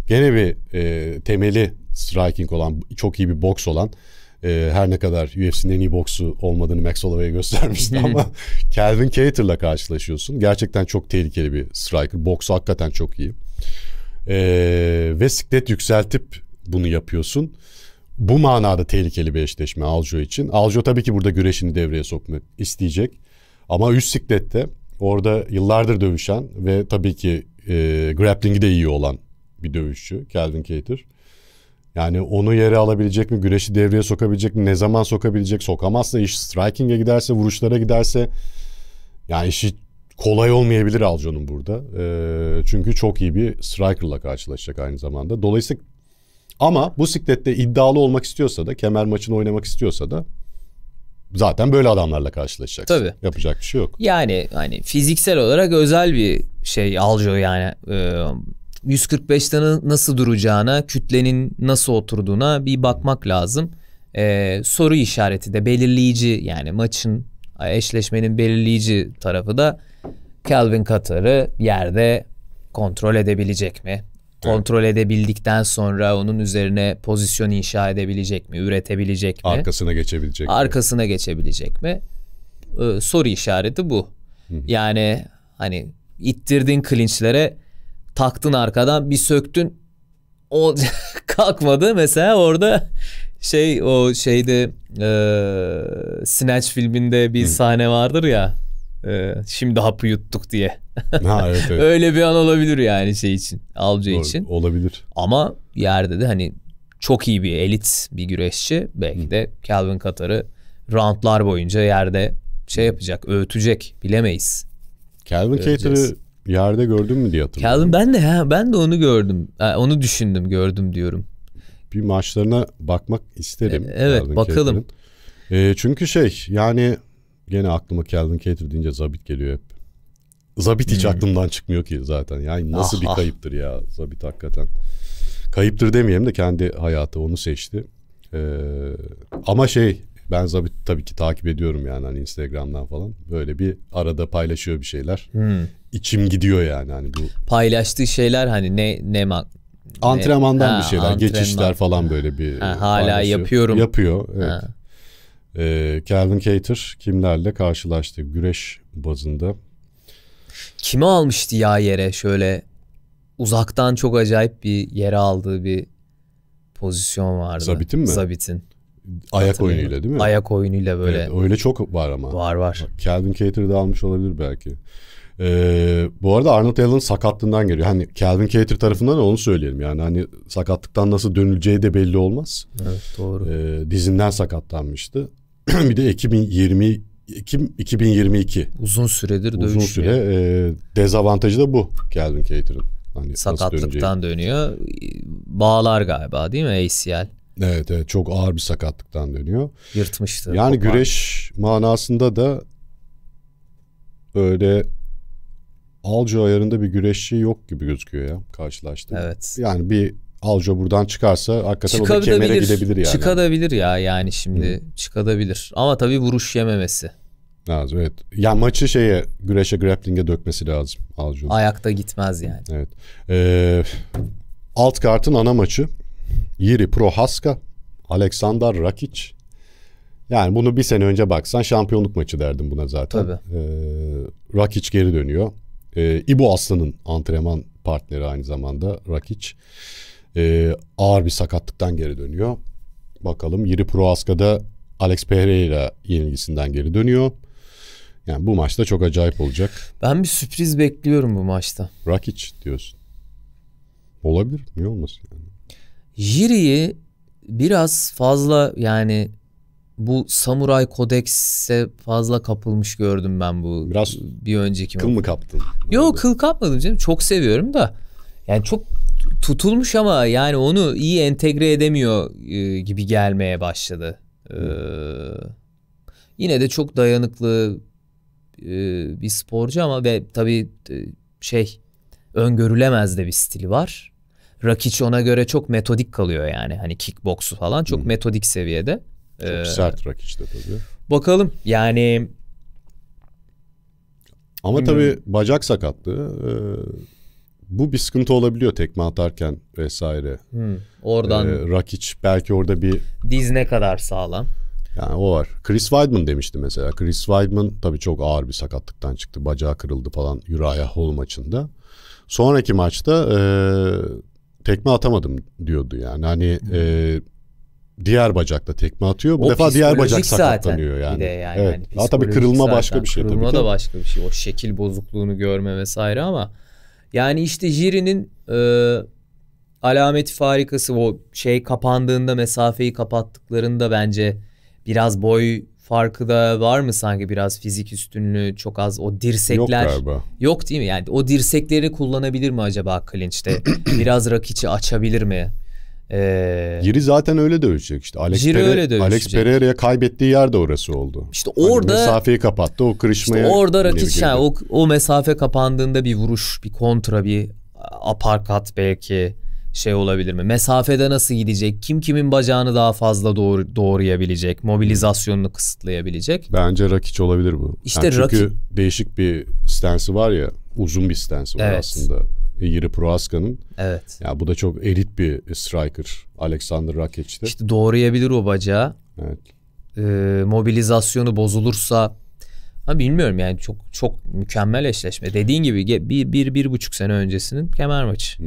Gene bir e, temeli striking olan, çok iyi bir boks olan e, her ne kadar UFC'nin en iyi boksu olmadığını Max Holloway'e *laughs* göstermişti ama *laughs* Calvin Kattar'la karşılaşıyorsun. Gerçekten çok tehlikeli bir striker. Boksu hakikaten çok iyi. E, ve siklet yükseltip bunu yapıyorsun. Bu manada tehlikeli bir eşleşme Aljo için. Aljo tabii ki burada güreşini devreye sokmak isteyecek. Ama üst siklette orada yıllardır dövüşen ve tabii ki e, grappling'i de iyi olan bir dövüşçü Calvin Kattar. Yani onu yere alabilecek mi? Güreşi devreye sokabilecek mi? Ne zaman sokabilecek? Sokamazsa iş striking'e giderse, vuruşlara giderse yani işi kolay olmayabilir Aljo'nun burada. Ee, çünkü çok iyi bir striker'la karşılaşacak aynı zamanda. Dolayısıyla ama bu siklette iddialı olmak istiyorsa da kemer maçını oynamak istiyorsa da zaten böyle adamlarla karşılaşacak. Tabii. Yapacak bir şey yok. Yani hani fiziksel olarak özel bir şey Aljo yani. Ee, 145'te na- nasıl duracağına, kütlenin nasıl oturduğuna bir bakmak lazım. Ee, soru işareti de belirleyici yani maçın eşleşmenin belirleyici tarafı da Calvin Kattar'ı yerde kontrol edebilecek mi? Kontrol edebildikten sonra onun üzerine pozisyon inşa edebilecek mi? Üretebilecek mi? Arkasına geçebilecek. arkasına geçebilecek mi? Ee, soru işareti bu. Yani hani ittirdin clinch'lere taktın arkadan bir söktün o *laughs* kalkmadı mesela orada şey o şeyde e, Snatch filminde bir sahne vardır ya e, şimdi hapı yuttuk diye. ha evet evet. *laughs* Öyle bir an olabilir yani şey için Doğru, için. Olabilir. Ama yerde de hani çok iyi bir elit bir güreşçi. Belki de Calvin Kattar'ı roundlar boyunca yerde şey yapacak, öğütecek. Bilemeyiz. Calvin. Kattar'ı yerde gördün mü diye hatırlıyorum. Calvin ben de ha ben de onu gördüm. Ha, onu düşündüm, gördüm diyorum. bir maçlarına bakmak isterim. E, evet, Calvin bakalım. E, çünkü şey yani gene aklıma Calvin Kattar deyince Zabit geliyor hep. Zabit hiç aklımdan çıkmıyor ki zaten. Yani nasıl Hmm. Ah, bir ah. kayıptır ya Zabit hakikaten. Kayıptır demeyeyim de kendi hayatı onu seçti. E, ama şey ben Zabit tabii ki takip ediyorum yani hani Instagram'dan falan. Böyle bir arada paylaşıyor bir şeyler. Hmm. İçim gidiyor yani hani bu Paylaştığı şeyler hani ne ne ma- Antrenmandan Ha, bir şeyler, antrenman. geçişler falan böyle bir Ha, hala paylaşıyor. yapıyorum. Yapıyor, evet. Ha. Ee, Calvin Kattar kimlerle karşılaştı güreş bazında? Kimi almıştı ya yere şöyle uzaktan çok acayip bir yere aldığı bir pozisyon vardı. Zabit'in mi? Zabit'in. Ayak oyunuyla değil mi? Ayak oyunuyla böyle Evet, öyle çok var ama. var var. Calvin Kattar'ı da almış olabilir belki. Ee, bu arada Arnold Allen sakatlığından geliyor. Hani Calvin Kattar tarafından da onu söyleyelim. Yani hani sakatlıktan nasıl dönüleceği de belli olmaz. Evet doğru. Ee, dizinden sakatlanmıştı. *clears throat* bir de 2020 Ekim 2022 Uzun süredir uzun dövüşmüyor. süre e, dezavantajı da bu Calvin Kattar'ın. Hani. Sakatlıktan dönüyor. Bağlar galiba değil mi ACL? Evet evet çok ağır bir sakatlıktan dönüyor. Yırtmıştı. Yani kopar. güreş manasında da öyle Aljo ayarında bir güreşçi yok gibi gözüküyor ya karşılaştı. Evet. Yani bir Aljo buradan çıkarsa hakikaten o da kemere gidebilir yani. Çıkabilir ya yani şimdi çıkabilir. Ama tabii vuruş yememesi. Lazım evet. Yani maçı şeye güreşe grappling'e dökmesi lazım Aljo'nun. Ayakta gitmez yani. Evet. Ee, alt kartın ana maçı Yiri Prohaska, Alexander Rakic. Yani bunu bir sene önce baksan şampiyonluk maçı derdim buna zaten. Tabii. Ee, Rakic geri dönüyor. Ee, İbo Aslan'ın antrenman partneri aynı zamanda Rakic. Ee, ağır bir sakatlıktan geri dönüyor. Bakalım Yiri Prohaska'da Alex Pereira yenilgisinden geri dönüyor. Yani bu maçta çok acayip olacak. Ben bir sürpriz bekliyorum bu maçta. Rakic diyorsun. Olabilir. Niye olmasın yani? Jiri'yi biraz fazla yani bu samuray kodekse fazla kapılmış gördüm ben bu Biraz bir önceki Kıl mı kaptın? Yok kıl kapmadım canım. Çok seviyorum da. Yani çok tutulmuş ama yani onu iyi entegre edemiyor e, gibi gelmeye başladı. Ee, yine de çok dayanıklı e, bir sporcu ama ve tabii e, şey öngörülemez de bir stili var. Rakic ona göre çok metodik kalıyor yani. Hani kickboksu falan çok metodik seviyede. Çok Ee, sert rak işte tabii. Bakalım yani Ama tabii bacak sakatlığı e, bu bir sıkıntı olabiliyor tekme atarken vesaire. hmm, oradan E, Rakic belki orada bir diz ne kadar sağlam. yani o var. Chris Weidman demişti mesela. Chris Weidman tabii çok ağır bir sakatlıktan çıktı. Bacağı kırıldı falan Uriah Hall maçında. Sonraki maçta e, tekme atamadım diyordu yani. Hani e, diğer bacakta tekme atıyor. Bu O defa diğer bacak sakatlanıyor yani. Bir de yani evet. Ha, tabii kırılma zaten. başka bir şey Kırılma tabii. da ki. başka bir şey. O şekil bozukluğunu görme vesaire ama yani işte Jiri'nin e, alameti farikası o şey kapandığında mesafeyi kapattıklarında bence biraz boy farkı da var mı sanki biraz fizik üstünlüğü çok az o Yok dirsekler galiba. Yok değil mi? Yani o dirsekleri kullanabilir mi acaba clinch'te? *clears throat* Biraz rakiçi açabilir mi? Ee, Giri zaten öyle dövüşecek işte. Alex, Jiri Pere- öyle dövüşecek. Alex Pereira'ya kaybettiği yer de orası oldu. işte Hani orada mesafeyi kapattı o kırışmaya. işte orada girdi. yani o, o mesafe kapandığında bir vuruş, bir kontra, bir aparkat belki şey olabilir mi? Mesafede nasıl gidecek? Kim kimin bacağını daha fazla doğru, doğrayabilecek? Mobilizasyonunu kısıtlayabilecek? Bence Rakic olabilir bu. İşte Yani çünkü Rakic- değişik bir stansı var ya. Uzun bir stansı var Evet. aslında. Yiri Prohaska'nın. Evet. Ya bu da çok elit bir striker. Alexander Rakic'te. İşte doğrayabilir o bacağı. Evet. Ee, mobilizasyonu bozulursa ha bilmiyorum yani çok çok mükemmel eşleşme. Dediğin gibi bir, bir, bir buçuk sene öncesinin kemer maçı.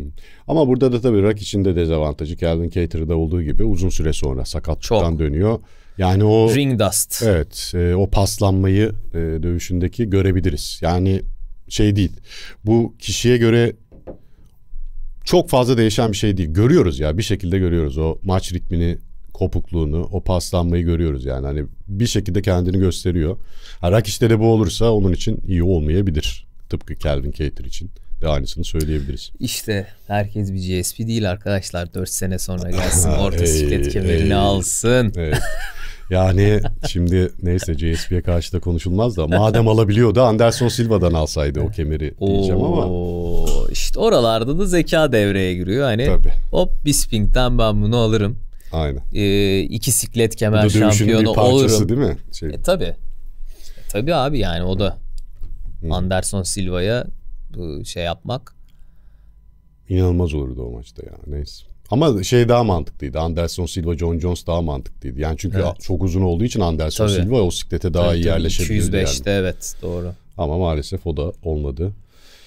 Ama burada da tabii Rakic'in de dezavantajı Calvin Cater'da olduğu gibi uzun süre sonra sakatlıktan Çok. dönüyor. Yani o Ring dust. Evet, e, o paslanmayı e, dövüşündeki görebiliriz. Yani şey değil. Bu kişiye göre çok fazla değişen bir şey değil. Görüyoruz ya bir şekilde görüyoruz o maç ritmini, kopukluğunu, o paslanmayı görüyoruz yani. Hani bir şekilde kendini gösteriyor. Ha, Rakic'te de bu olursa onun için iyi olmayabilir. Tıpkı Calvin Cater için de aynısını söyleyebiliriz. İşte herkes bir GSP değil arkadaşlar. 4 sene sonra gelsin *laughs* orta siklet kemerini alsın. Evet. *laughs* Yani şimdi neyse CSP'ye karşı da konuşulmaz da madem alabiliyordu Anderson Silva'dan alsaydı o kemeri diyeceğim ama. Oo, işte oralarda da zeka devreye giriyor. Hani Tabii. hop Bisping'den ben bunu alırım. Aynen. Ee, iki siklet Bu kemer da dövüşün şampiyonu bir parçası olurum. değil mi? Şey, E tabi. Tabi abi yani o da Anderson Silva'ya bu şey yapmak. inanılmaz olurdu o maçta ya neyse. Ama şey daha mantıklıydı. Anderson Silva, John Jones daha mantıklıydı. Yani çünkü Evet. çok uzun olduğu için Anderson Tabii. Silva o siklete daha Tabii iyi yerleşebilirdi 205'te yani. evet doğru. Ama maalesef o da olmadı.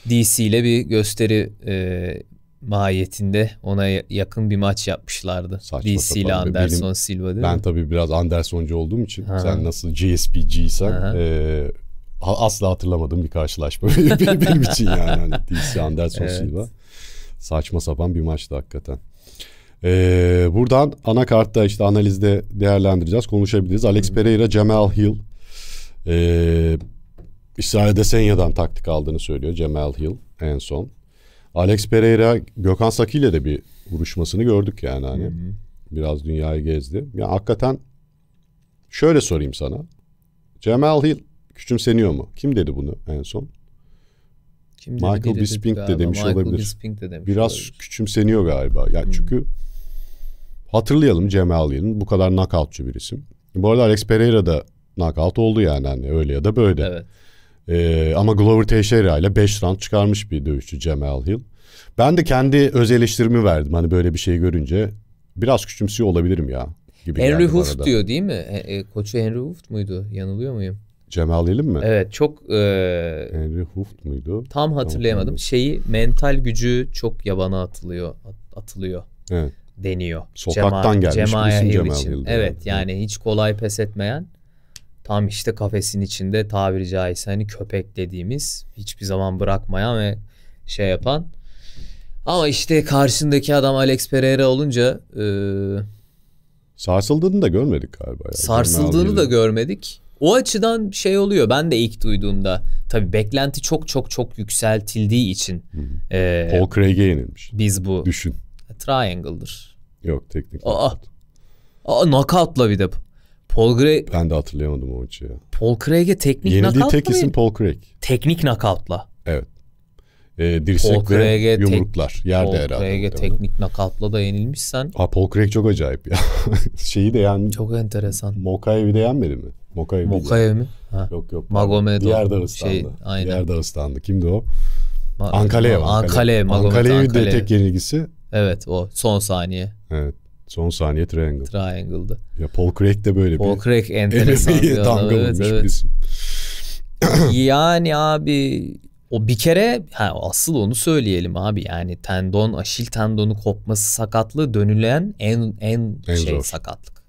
DC ile bir gösteri e, mahiyetinde ona ya- yakın bir maç yapmışlardı. Saçma DC ile. Anderson Benim- Silva değil Ben mi? tabii biraz Andersoncu olduğum için Ha. sen nasıl GSP'ciysen Aha. e, ha- asla hatırlamadığım bir karşılaşma *laughs* benim için yani. Hani DC Anderson Evet. Silva. Saçma sapan bir maçtı hakikaten. Ee, buradan anakartta işte analizde değerlendireceğiz, konuşabiliriz. Alex Pereira, Cemal Hill. Ee, İsrail Desenya'dan taktik aldığını söylüyor Cemal Hill en son. Alex Pereira, Gökhan Saki ile de bir vuruşmasını gördük yani hani. Biraz dünyayı gezdi. Ya hakikaten şöyle sorayım sana. Cemal Hill küçümseniyor mu? Kim dedi bunu en son? Kim dedi? Michael Bisping de demiş Michael olabilir. Bisping de demiş Biraz olabilir. küçümseniyor galiba. Ya çünkü hatırlayalım Cemal Hill'in bu kadar knockoutçu bir isim. Bu arada Alex Pereira da knockout oldu yani hani öyle ya da böyle. Evet. Ee, ama Glover Teixeira ile 5 round çıkarmış bir dövüşçü Cemal Hill. Ben de kendi öz eleştirimi verdim hani böyle bir şey görünce. Biraz küçümsüyor olabilirim ya. Gibi Henry Hooft diyor değil mi? E, koçu Henry Hooft muydu? Yanılıyor muyum? Cemal Hill'in mi? Evet çok e, Henry Hooft muydu? tam hatırlayamadım. Tamam. Şeyi mental gücü çok yabana atılıyor. at- atılıyor Evet. Deniyor. Sokaktan gelmiş isim Hill Cemal için. Hill'di. Evet yani hiç kolay pes etmeyen tam işte kafesin içinde tabiri caizse hani köpek dediğimiz hiçbir zaman bırakmayan ve şey yapan ama işte karşındaki adam Alex Pereira olunca e, Sarsıldığını da görmedik galiba. ya. Sarsıldığını da görmedik. O açıdan şey oluyor. Ben de ilk duyduğumda tabii beklenti çok çok çok yükseltildiği için e, Paul Craig'e yenilmiş. biz bu Düşün. triangle'dır. Yok teknik. Aa, aa knockout'la bir de. Paul Craig, Ben de hatırlayamadım o maçı ya. Paul Craig'e teknik Yenildiği knockout'la tek mı? isim Paul Craig. Teknik knockout'la. Evet. Ee, dirsek Paul ve Craig'e tek- yumruklar. Yerde Paul herhalde. Craig'e muhtemelen. teknik knockout'la da yenilmişsen Aa, Paul Craig çok acayip ya. *laughs* Şeyi de yani çok enteresan. Mokaev'i de yenmedi mi? Ya. Mokaev mi? Ha. Yok yok. Magomedov. Diğer Dağıstanlı. Şey, aynen. Diğer Dağıstanlı. Kimdi o? Ma- Ankaleev. Ankaleev. Magomed Ankaleev'in de tek yenilgisi. Evet o son saniye. Evet. Son saniye triangle. Triangle'dı. Ya Paul Craig de böyle Paul bir Craig *laughs* enteresan bir adam. Evet, evet. *clears throat* *clears throat* yani abi o bir kere ha, asıl onu söyleyelim abi yani tendon aşil tendonu kopması sakatlığı dönülen en en, En şey zor. sakatlık.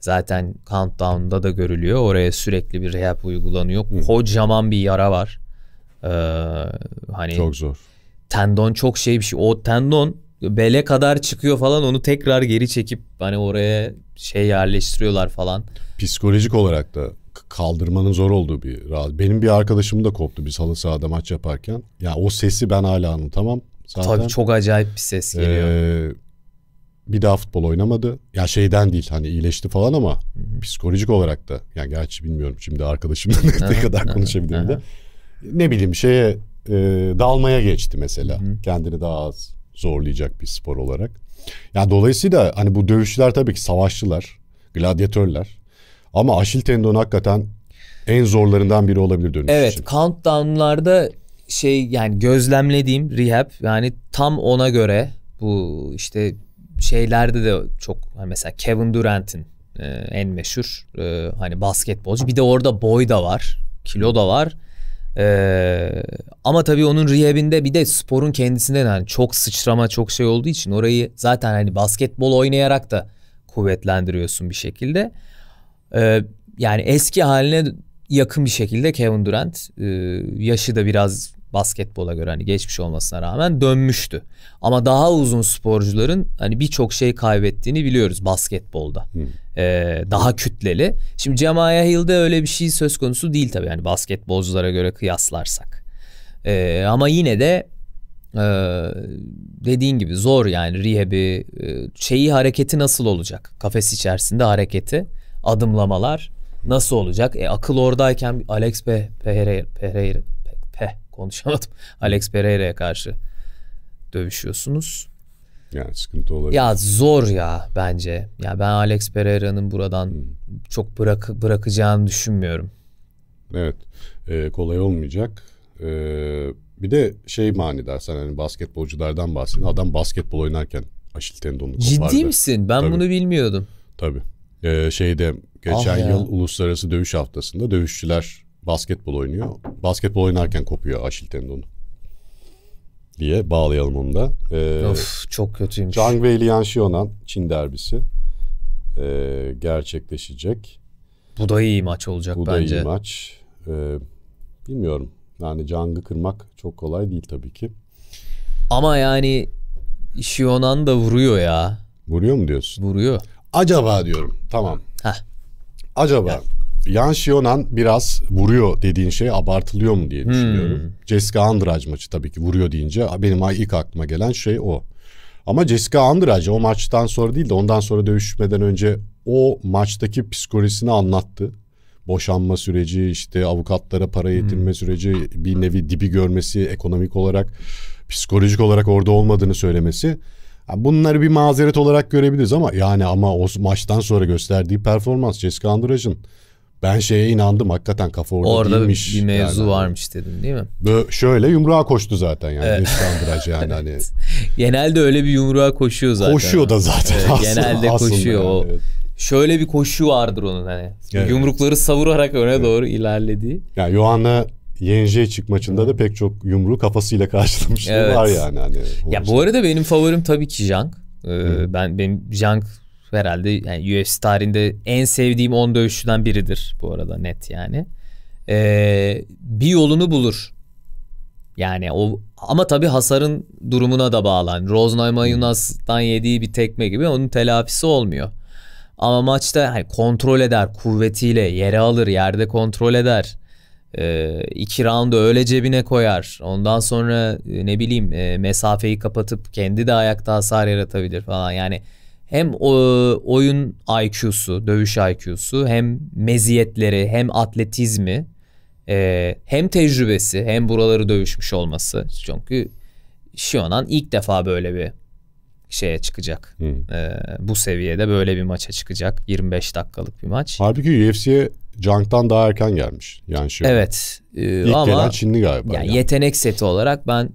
Zaten countdown'da da görülüyor. Oraya sürekli bir rehab uygulanıyor. Kocaman bir yara var. Ee, hani Çok zor. tendon çok şey bir şey. O tendon bele kadar çıkıyor falan onu tekrar geri çekip hani oraya şey yerleştiriyorlar falan. Psikolojik olarak da kaldırmanın zor olduğu bir rahat. Benim bir arkadaşım da koptu biz halı sahada maç yaparken. Ya o sesi ben hala anlatamam. Zaten. Tabii çok acayip bir ses geliyor. Ee, bir daha futbol oynamadı. Ya şeyden değil hani iyileşti falan ama psikolojik olarak da yani gerçi bilmiyorum şimdi arkadaşımla *laughs* ne, kadar konuşabilirim de. Ne bileyim şeye e, dalmaya geçti mesela. Kendini daha az zorlayacak bir spor olarak. Yani dolayısıyla hani bu dövüşçüler tabii ki savaşçılar, gladyatörler. Ama aşil tendonu hakikaten en zorlarından biri olabilir dönüş Evet için. countdown'larda şey yani gözlemlediğim rehab yani tam ona göre bu işte şeylerde de çok hani mesela Kevin Durant'in e, en meşhur e, hani basketbolcu bir de orada boy da var kilo da var E, ama tabii onun rehabinde bir de sporun kendisinden hani çok sıçrama çok şey olduğu için orayı zaten hani basketbol oynayarak da kuvvetlendiriyorsun bir şekilde. Ee, yani eski haline yakın bir şekilde Kevin Durant e, yaşı da biraz basketbola göre hani geçmiş olmasına rağmen dönmüştü. Ama daha uzun sporcuların hani birçok şey kaybettiğini biliyoruz basketbolda. Ee, daha kütleli. Şimdi Cemaya Hill'de öyle bir şey söz konusu değil tabii yani basketbolculara göre kıyaslarsak. Ee, ama yine de e, dediğin gibi zor yani rehab'i e, şeyi hareketi nasıl olacak? Kafes içerisinde hareketi adımlamalar nasıl olacak? E, akıl oradayken Alex Pe Pereira, Pereira Pe, Pe- konuşamadım. *laughs* Alex Pereira'ya karşı dövüşüyorsunuz. Yani sıkıntı olabilir. Ya zor ya bence. Ya ben Alex Pereira'nın buradan çok bırak bırakacağını düşünmüyorum. Evet. Ee, kolay olmayacak. Ee, bir de şey manidar sen hani basketbolculardan bahsedin. Adam basketbol oynarken aşil tendonunu kopardı. Ciddi misin? Ben Tabii. bunu bilmiyordum. Tabii. Ee, şeyde geçen Ah ya. yıl uluslararası dövüş haftasında dövüşçüler basketbol oynuyor. Basketbol oynarken kopuyor aşil tendonu. Diye bağlayalım onu da. Ee, Of çok kötüymüş. Zhang Wei Lian Xiaonan Çin derbisi ee, gerçekleşecek. Bu da iyi maç olacak Bu da bence. iyi maç. Ee, bilmiyorum. Yani Zhang'ı kırmak çok kolay değil tabii ki. Ama yani Şionan da vuruyor ya. Vuruyor mu diyorsun? Vuruyor. Acaba diyorum. Tamam. Heh. Acaba Yan Xiaonan biraz vuruyor dediğin şey abartılıyor mu Hmm. diye düşünüyorum. Jessica Andrade maçı tabii ki vuruyor deyince benim ilk aklıma gelen şey o. Ama Jessica Andrade o maçtan sonra değil de ondan sonra dövüşmeden önce o maçtaki psikolojisini anlattı. Boşanma süreci işte avukatlara para yetirme süreci bir nevi dibi görmesi ekonomik olarak psikolojik olarak orada olmadığını söylemesi. Bunları bir mazeret olarak görebiliriz ama yani ama o maçtan sonra gösterdiği performans Jessica Andrade'ın ben şeye inandım hakikaten kafa orada, Orada değilmiş. bir mevzu Yani. varmış dedin değil mi? Böyle şöyle yumruğa koştu zaten yani Jessica Andrade yani *laughs* hani Genelde öyle bir yumruğa koşuyor zaten. koşuyor da zaten Evet, aslında- genelde aslında koşuyor yani, o. evet. Şöyle bir koşu vardır onun hani. Evet. Yumrukları savurarak öne doğru ilerlediği. Yani Johanna Yenecek maçında da pek çok yumruğu kafasıyla karşılamışlığı Evet. var yani. Hani Ya bu arada benim favorim tabii ki Jang. Ee, ben benim Jang herhalde yani UFC tarihinde en sevdiğim 10 dövüşçüden biridir bu arada net yani. Ee, bir yolunu bulur. Yani o ama tabii hasarın durumuna da bağlı. Yani Rose Namajunas yediği bir tekme gibi onun telafisi olmuyor. Ama maçta hani kontrol eder, kuvvetiyle yere alır, yerde kontrol eder. Ee, iki roundu öyle cebine koyar. Ondan sonra e, ne bileyim e, mesafeyi kapatıp kendi de ayakta hasar yaratabilir falan. Yani hem o, oyun IQ'su, dövüş IQ'su hem meziyetleri hem atletizmi e, hem tecrübesi hem buraları dövüşmüş olması. Çünkü Şionan ilk defa böyle bir şeye çıkacak. Ee, bu seviyede böyle bir maça çıkacak. 25 dakikalık bir maç. Halbuki UFC'ye Junk'tan daha erken gelmiş. Yani şu Evet. e, ilk ama gelen Çinli galiba. yani yani. yetenek seti olarak ben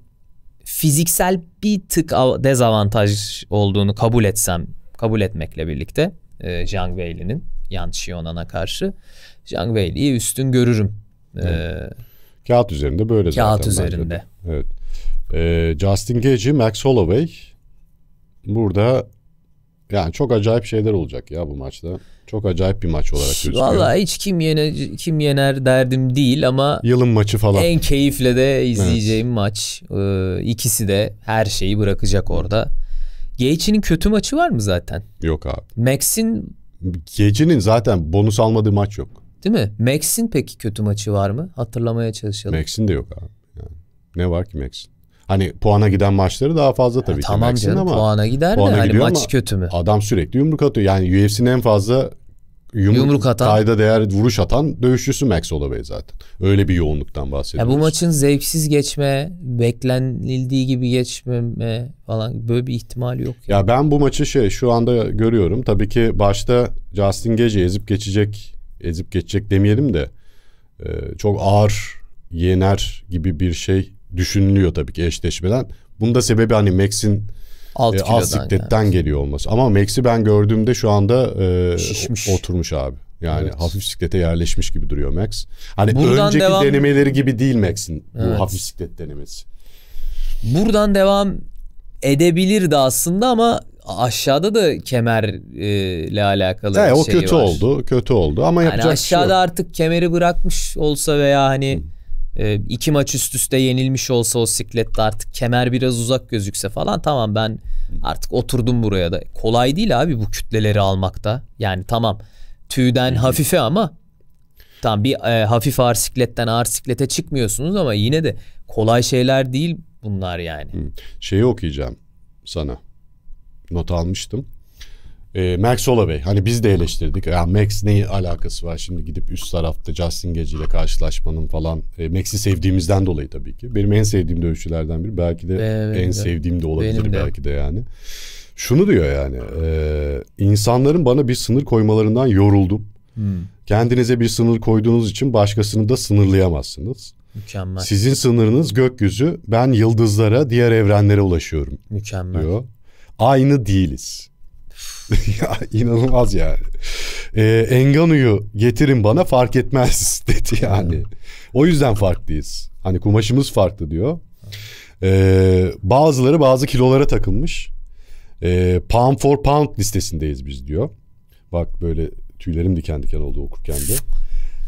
fiziksel bir tık av- dezavantaj olduğunu kabul etsem, kabul etmekle birlikte e, Zhang Weili'nin Yan Xiaonan'a karşı Zhang Weili'yi üstün görürüm. Ee, Kağıt üzerinde böyle zaten. kağıt üzerinde. de. Evet. Ee, Justin Gage'i Max Holloway burada yani çok acayip şeyler olacak ya bu maçta. Çok acayip bir maç olarak gözüküyor. Vallahi hiç kim yener, kim yener derdim değil ama Yılın maçı falan. En keyifle de izleyeceğim maç. Ee, ikisi de her şeyi bırakacak orada. Gaethje'nin kötü maçı var mı zaten? Yok abi. Max'in Gage'inin zaten bonus almadığı maç yok. değil mi? Max'in peki kötü maçı var mı? Hatırlamaya çalışalım. Max'in de yok abi. Yani ne var ki Max'in? Hani puana giden maçları daha fazla tabii ki tamam Max'in canım ama puana gider puana de hani maç ama kötü mü? adam sürekli yumruk atıyor. Yani UFC'nin en fazla yumruk, Yumruk atan. kayda değer vuruş atan dövüşçüsü Max Holloway zaten. Öyle bir yoğunluktan bahsediyoruz. bu maçın zevksiz geçme, beklenildiği gibi geçmeme falan böyle bir ihtimal yok. Ya. Ya ben bu maçı şey şu anda görüyorum. Tabii ki başta Justin Gage ezip geçecek, ezip geçecek demeyelim de e, çok ağır yener gibi bir şey düşünülüyor tabii ki eşleşmeden. Bunun da sebebi hani Max'in Alt e, kilodan az sikletten geliyor olması. Ama Max'i ben gördüğümde şu anda e, Şişmiş. o- oturmuş abi. Yani Evet. hafif siklete yerleşmiş gibi duruyor Max. Hani Buradan önceki devam- denemeleri gibi değil Max'in bu Evet. hafif siklet denemesi. Buradan devam edebilirdi aslında ama aşağıda da kemerle alakalı Evet, bir o şey kötü var. oldu, kötü oldu ama Yani yapacak bir şey yok. aşağıda artık kemeri bırakmış olsa veya hani e, iki maç üst üste yenilmiş olsa o siklette artık kemer biraz uzak gözükse falan tamam ben artık oturdum buraya da. Kolay değil abi bu kütleleri almakta. Yani tamam tüyden hafife ama tamam bir e, hafif ağır sikletten ağır siklete çıkmıyorsunuz ama yine de kolay şeyler değil bunlar yani. şeyi okuyacağım sana. Not almıştım. Ee, Max Holloway. Hani biz de eleştirdik. Ya Max ne alakası var şimdi gidip üst tarafta Justin Gage ile karşılaşmanın falan. E, Max'i sevdiğimizden dolayı tabii ki. Benim en sevdiğim dövüşçülerden biri. Belki de Benim en de. sevdiğim de olabilir Benim de. belki de yani. Şunu diyor yani. e, insanların bana bir sınır koymalarından yoruldum. Kendinize bir sınır koyduğunuz için başkasını da sınırlayamazsınız. Mükemmel. Sizin sınırınız gökyüzü, ben yıldızlara, diğer evrenlere ulaşıyorum Mükemmel. diyor. Aynı değiliz. *laughs* ya inanılmaz yani. Ee, Enganu'yu getirin bana fark etmez *laughs* dedi yani. O yüzden farklıyız. Hani kumaşımız farklı diyor. Ee, bazıları bazı kilolara takılmış. Ee, pound for pound listesindeyiz biz diyor. Bak böyle tüylerim diken diken oldu okurken de.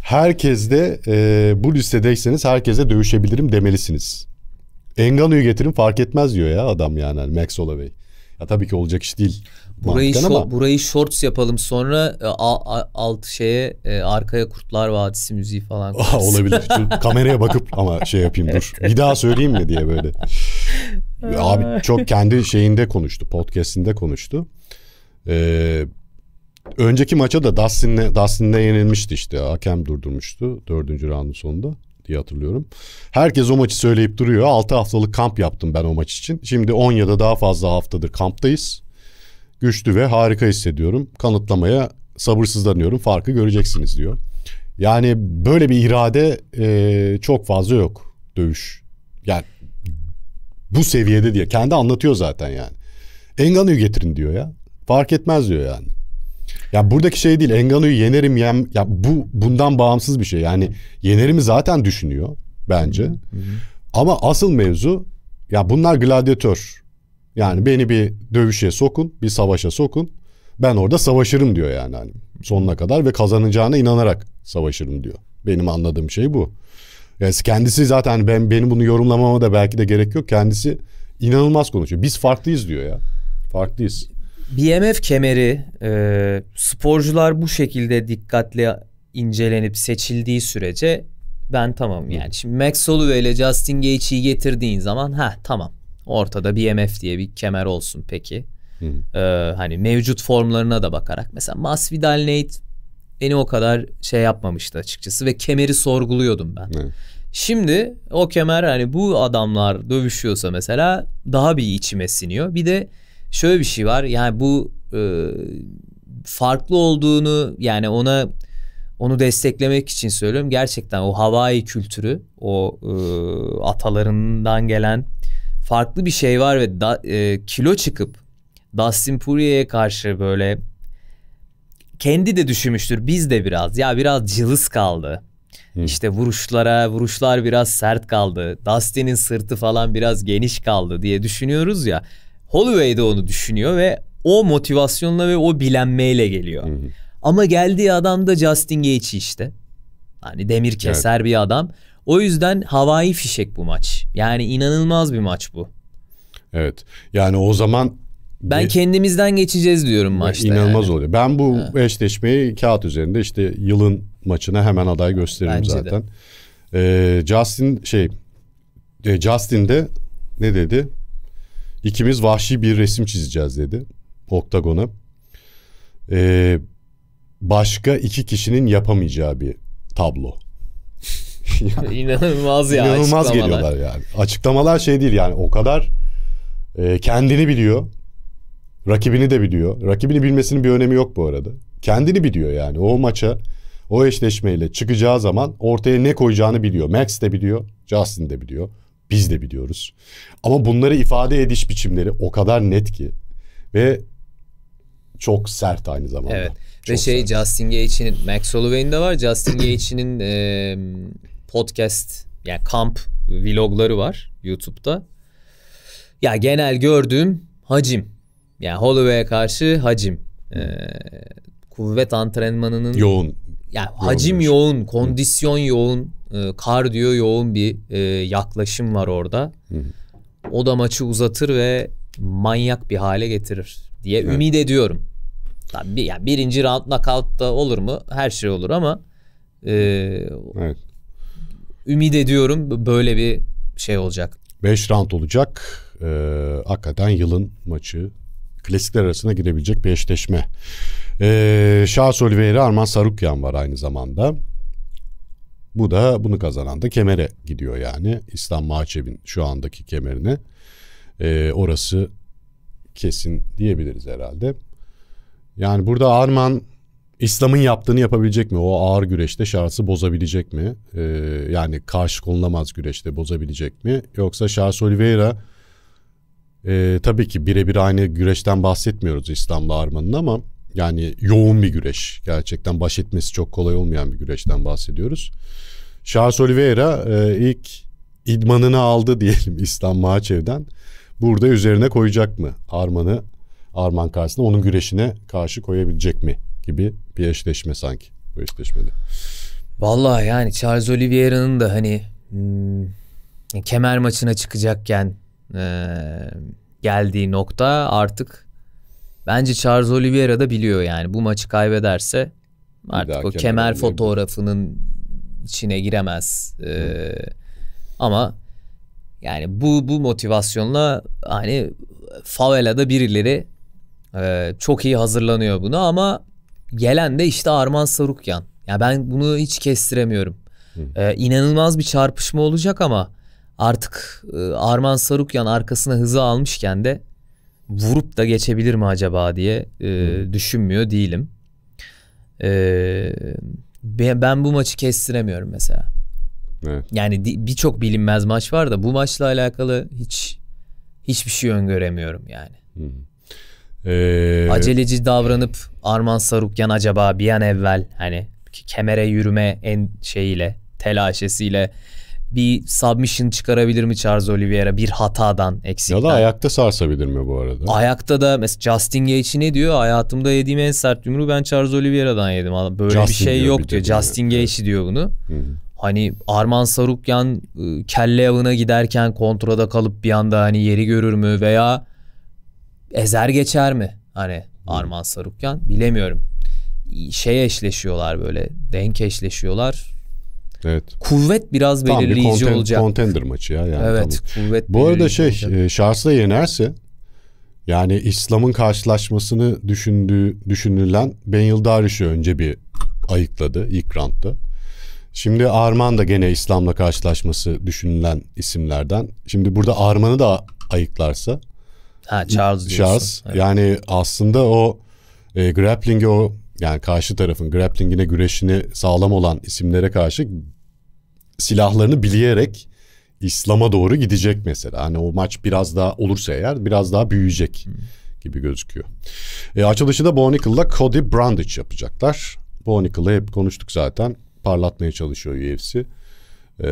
Herkes de e, bu listedeyseniz herkese dövüşebilirim demelisiniz. Enganu'yu getirin fark etmez diyor ya adam yani hani Max Holloway. Ya tabii ki olacak iş değil. Burayı şo- ama burayı shorts yapalım sonra e, a- a- alt şeye e, arkaya Kurtlar Vadisi müziği falan. Aa, *laughs* koyarız. olabilir. *laughs* Kameraya bakıp ama şey yapayım dur. Bir daha söyleyeyim mi diye böyle. *laughs* Abi çok kendi şeyinde konuştu. Podcast'inde konuştu. Ee, önceki maça da Dustin'le Dustin'le yenilmişti işte. Hakem durdurmuştu dördüncü roundun sonunda diye hatırlıyorum. Herkes o maçı söyleyip duruyor. 6 haftalık kamp yaptım ben o maç için. Şimdi 10 ya da daha fazla haftadır kamptayız. Güçlü ve harika hissediyorum. Kanıtlamaya sabırsızlanıyorum. Farkı göreceksiniz diyor. Yani böyle bir irade e, çok fazla yok dövüş. Yani bu seviyede diye. Kendi anlatıyor zaten yani. Engano'yu getirin diyor ya. Fark etmez diyor yani. Ya buradaki şey değil. Engano'yu yenerim yem ya bu bundan bağımsız bir şey. Yani yenerimi zaten düşünüyor bence. Ama asıl mevzu ya bunlar gladyatör. Yani beni bir dövüşe sokun, bir savaşa sokun. Ben orada savaşırım diyor yani hani sonuna kadar ve kazanacağına inanarak savaşırım diyor. Benim anladığım şey bu. Yani kendisi zaten ben benim bunu yorumlamama da belki de gerek yok. Kendisi inanılmaz konuşuyor. Biz farklıyız diyor ya. Farklıyız. BMF kemeri e, sporcular bu şekilde dikkatli incelenip seçildiği sürece ben tamam yani. Şimdi Max Holloway ile Justin Gaethje'yi getirdiğin zaman ha tamam. Ortada BMF diye bir kemer olsun peki. Ee, hani mevcut formlarına da bakarak mesela Masvidal Nate beni o kadar şey yapmamıştı açıkçası ve kemeri sorguluyordum ben. Evet. Şimdi o kemer hani bu adamlar dövüşüyorsa mesela daha bir içime siniyor. Bir de şöyle bir şey var yani bu e, farklı olduğunu yani ona onu desteklemek için söylüyorum. Gerçekten o Hawaii kültürü o e, atalarından gelen farklı bir şey var ve da, e, kilo çıkıp Dustin Poirier'e karşı böyle kendi de düşünmüştür biz de biraz ya biraz cılız kaldı. İşte vuruşlara vuruşlar biraz sert kaldı. Dustin'in sırtı falan biraz geniş kaldı diye düşünüyoruz ya. Holloway de onu düşünüyor ve o motivasyonla ve o bilenmeyle geliyor. Ama geldiği adam da Justin Gaethje işte. Hani demir keser bir adam. O yüzden havai fişek bu maç. Yani inanılmaz bir maç bu. Evet. Yani o zaman Ben Ge- kendimizden geçeceğiz diyorum maçta. inanılmaz yani. oluyor. Ben bu eşleşmeyi kağıt üzerinde işte yılın maçına hemen aday gösteririm Bence de. zaten. Ee, Justin şey e, Justin de ne dedi? İkimiz vahşi bir resim çizeceğiz dedi. Oktagona. Ee, başka iki kişinin yapamayacağı bir tablo. *laughs* İnanılmaz ya İnanılmaz geliyorlar yani. Açıklamalar şey değil yani o kadar e, kendini biliyor. Rakibini de biliyor. Rakibini bilmesinin bir önemi yok bu arada. Kendini biliyor yani. O maça o eşleşmeyle çıkacağı zaman ortaya ne koyacağını biliyor. Max de biliyor. Justin de biliyor. Biz de biliyoruz. Ama bunları ifade ediş biçimleri o kadar net ki ve çok sert aynı zamanda. Evet. Çok Ve şey sert. Justin Gaethje'nin Max Holloway'in de var. Justin Gaethje'nin e, podcast yani kamp vlogları var YouTube'da. Ya genel gördüğüm hacim. Yani Holloway'e karşı hacim. E, kuvvet antrenmanının yoğun. yani hacim şey. yoğun, kondisyon yoğun, e, kardiyo yoğun bir e, yaklaşım var orada. O da maçı uzatır ve manyak bir hale getirir diye ümit ediyorum. Tabii yani birinci round knockout da olur mu? Her şey olur ama e, Evet. Ümit ediyorum böyle bir şey olacak. 5 round olacak. Ee, hakikaten yılın maçı. Klasikler arasına girebilecek bir eşleşme. Ee, Charles Oliveira, Arman Sarukyan var aynı zamanda. Bu da bunu kazanan da kemere gidiyor yani. İslam Maçev'in şu andaki kemerine. Ee, orası kesin diyebiliriz herhalde. Yani burada Arman İslam'ın yaptığını yapabilecek mi? O ağır güreşte Charles'ı bozabilecek mi? Ee, yani karşı konulamaz güreşte bozabilecek mi? Yoksa Charles Oliveira e, tabii ki birebir aynı güreşten bahsetmiyoruz İslam'la Arman'ın ama yani yoğun bir güreş. Gerçekten baş etmesi çok kolay olmayan bir güreşten bahsediyoruz. Charles Oliveira e, ilk idmanını aldı *laughs* diyelim İslam Maçev'den. Burada üzerine koyacak mı Arman'ı? Arman karşısında onun güreşine karşı koyabilecek mi gibi bir eşleşme sanki bu eşleşmede. Vallahi yani Charles Oliveira'nın da hani hmm, kemer maçına çıkacakken e, geldiği nokta artık bence Charles Oliveira da biliyor yani bu maçı kaybederse artık o kemer fotoğrafının içine giremez. E, ama yani bu bu motivasyonla hani favelada birileri e, çok iyi hazırlanıyor buna ama gelen de işte Arman Sarukyan. Ya ben bunu hiç kestiremiyorum. E, inanılmaz bir çarpışma olacak ama artık e, Arman Sarukyan arkasına hızı almışken de vurup da geçebilir mi acaba diye e, düşünmüyor değilim. E, ben bu maçı kestiremiyorum mesela. Evet. Yani birçok bilinmez maç var da bu maçla alakalı hiç hiçbir şey öngöremiyorum yani. Ee, Aceleci davranıp Arman Sarukyan acaba bir an evvel hani kemere yürüme en şeyiyle telaşesiyle bir submission çıkarabilir mi Charles Oliveira bir hatadan eksikten? ya da ayakta sarsabilir mi bu arada? Ayakta da mesela Justin Gaethje ne diyor? Hayatımda yediğim en sert yumruğu ben Charles Oliveira'dan yedim. Böyle bir Justin şey diyor yok bir diyor. Justin Gaethje diyor bunu. Hani Arman Sarukyan ı, kelle avına giderken kontrada kalıp bir anda hani yeri görür mü veya ezer geçer mi? Hani Arman Sarukyan bilemiyorum. Şey eşleşiyorlar böyle. Denk eşleşiyorlar. Evet. Kuvvet biraz Tam bir belirleyici conten- olacak. contender maçı ya. Yani evet, tamam. kuvvet Bu arada şey olacak. e, yenerse yani İslam'ın karşılaşmasını düşündüğü düşünülen Ben Yıldarış'ı önce bir ayıkladı ilk roundda. Şimdi Arman da gene İslam'la karşılaşması düşünülen isimlerden. Şimdi burada Arman'ı da ayıklarsa ha Charles diyorsun. Charles Evet. yani aslında o e, grappling'e o yani karşı tarafın grappling'ine güreşini sağlam olan isimlere karşı silahlarını bileyerek İslam'a doğru gidecek mesela. Hani o maç biraz daha olursa eğer biraz daha büyüyecek gibi gözüküyor. E, açılışı da Bonicle'la Cody Brandage yapacaklar. Bonicle'ı hep konuştuk zaten. Parlatmaya çalışıyor UFC. E,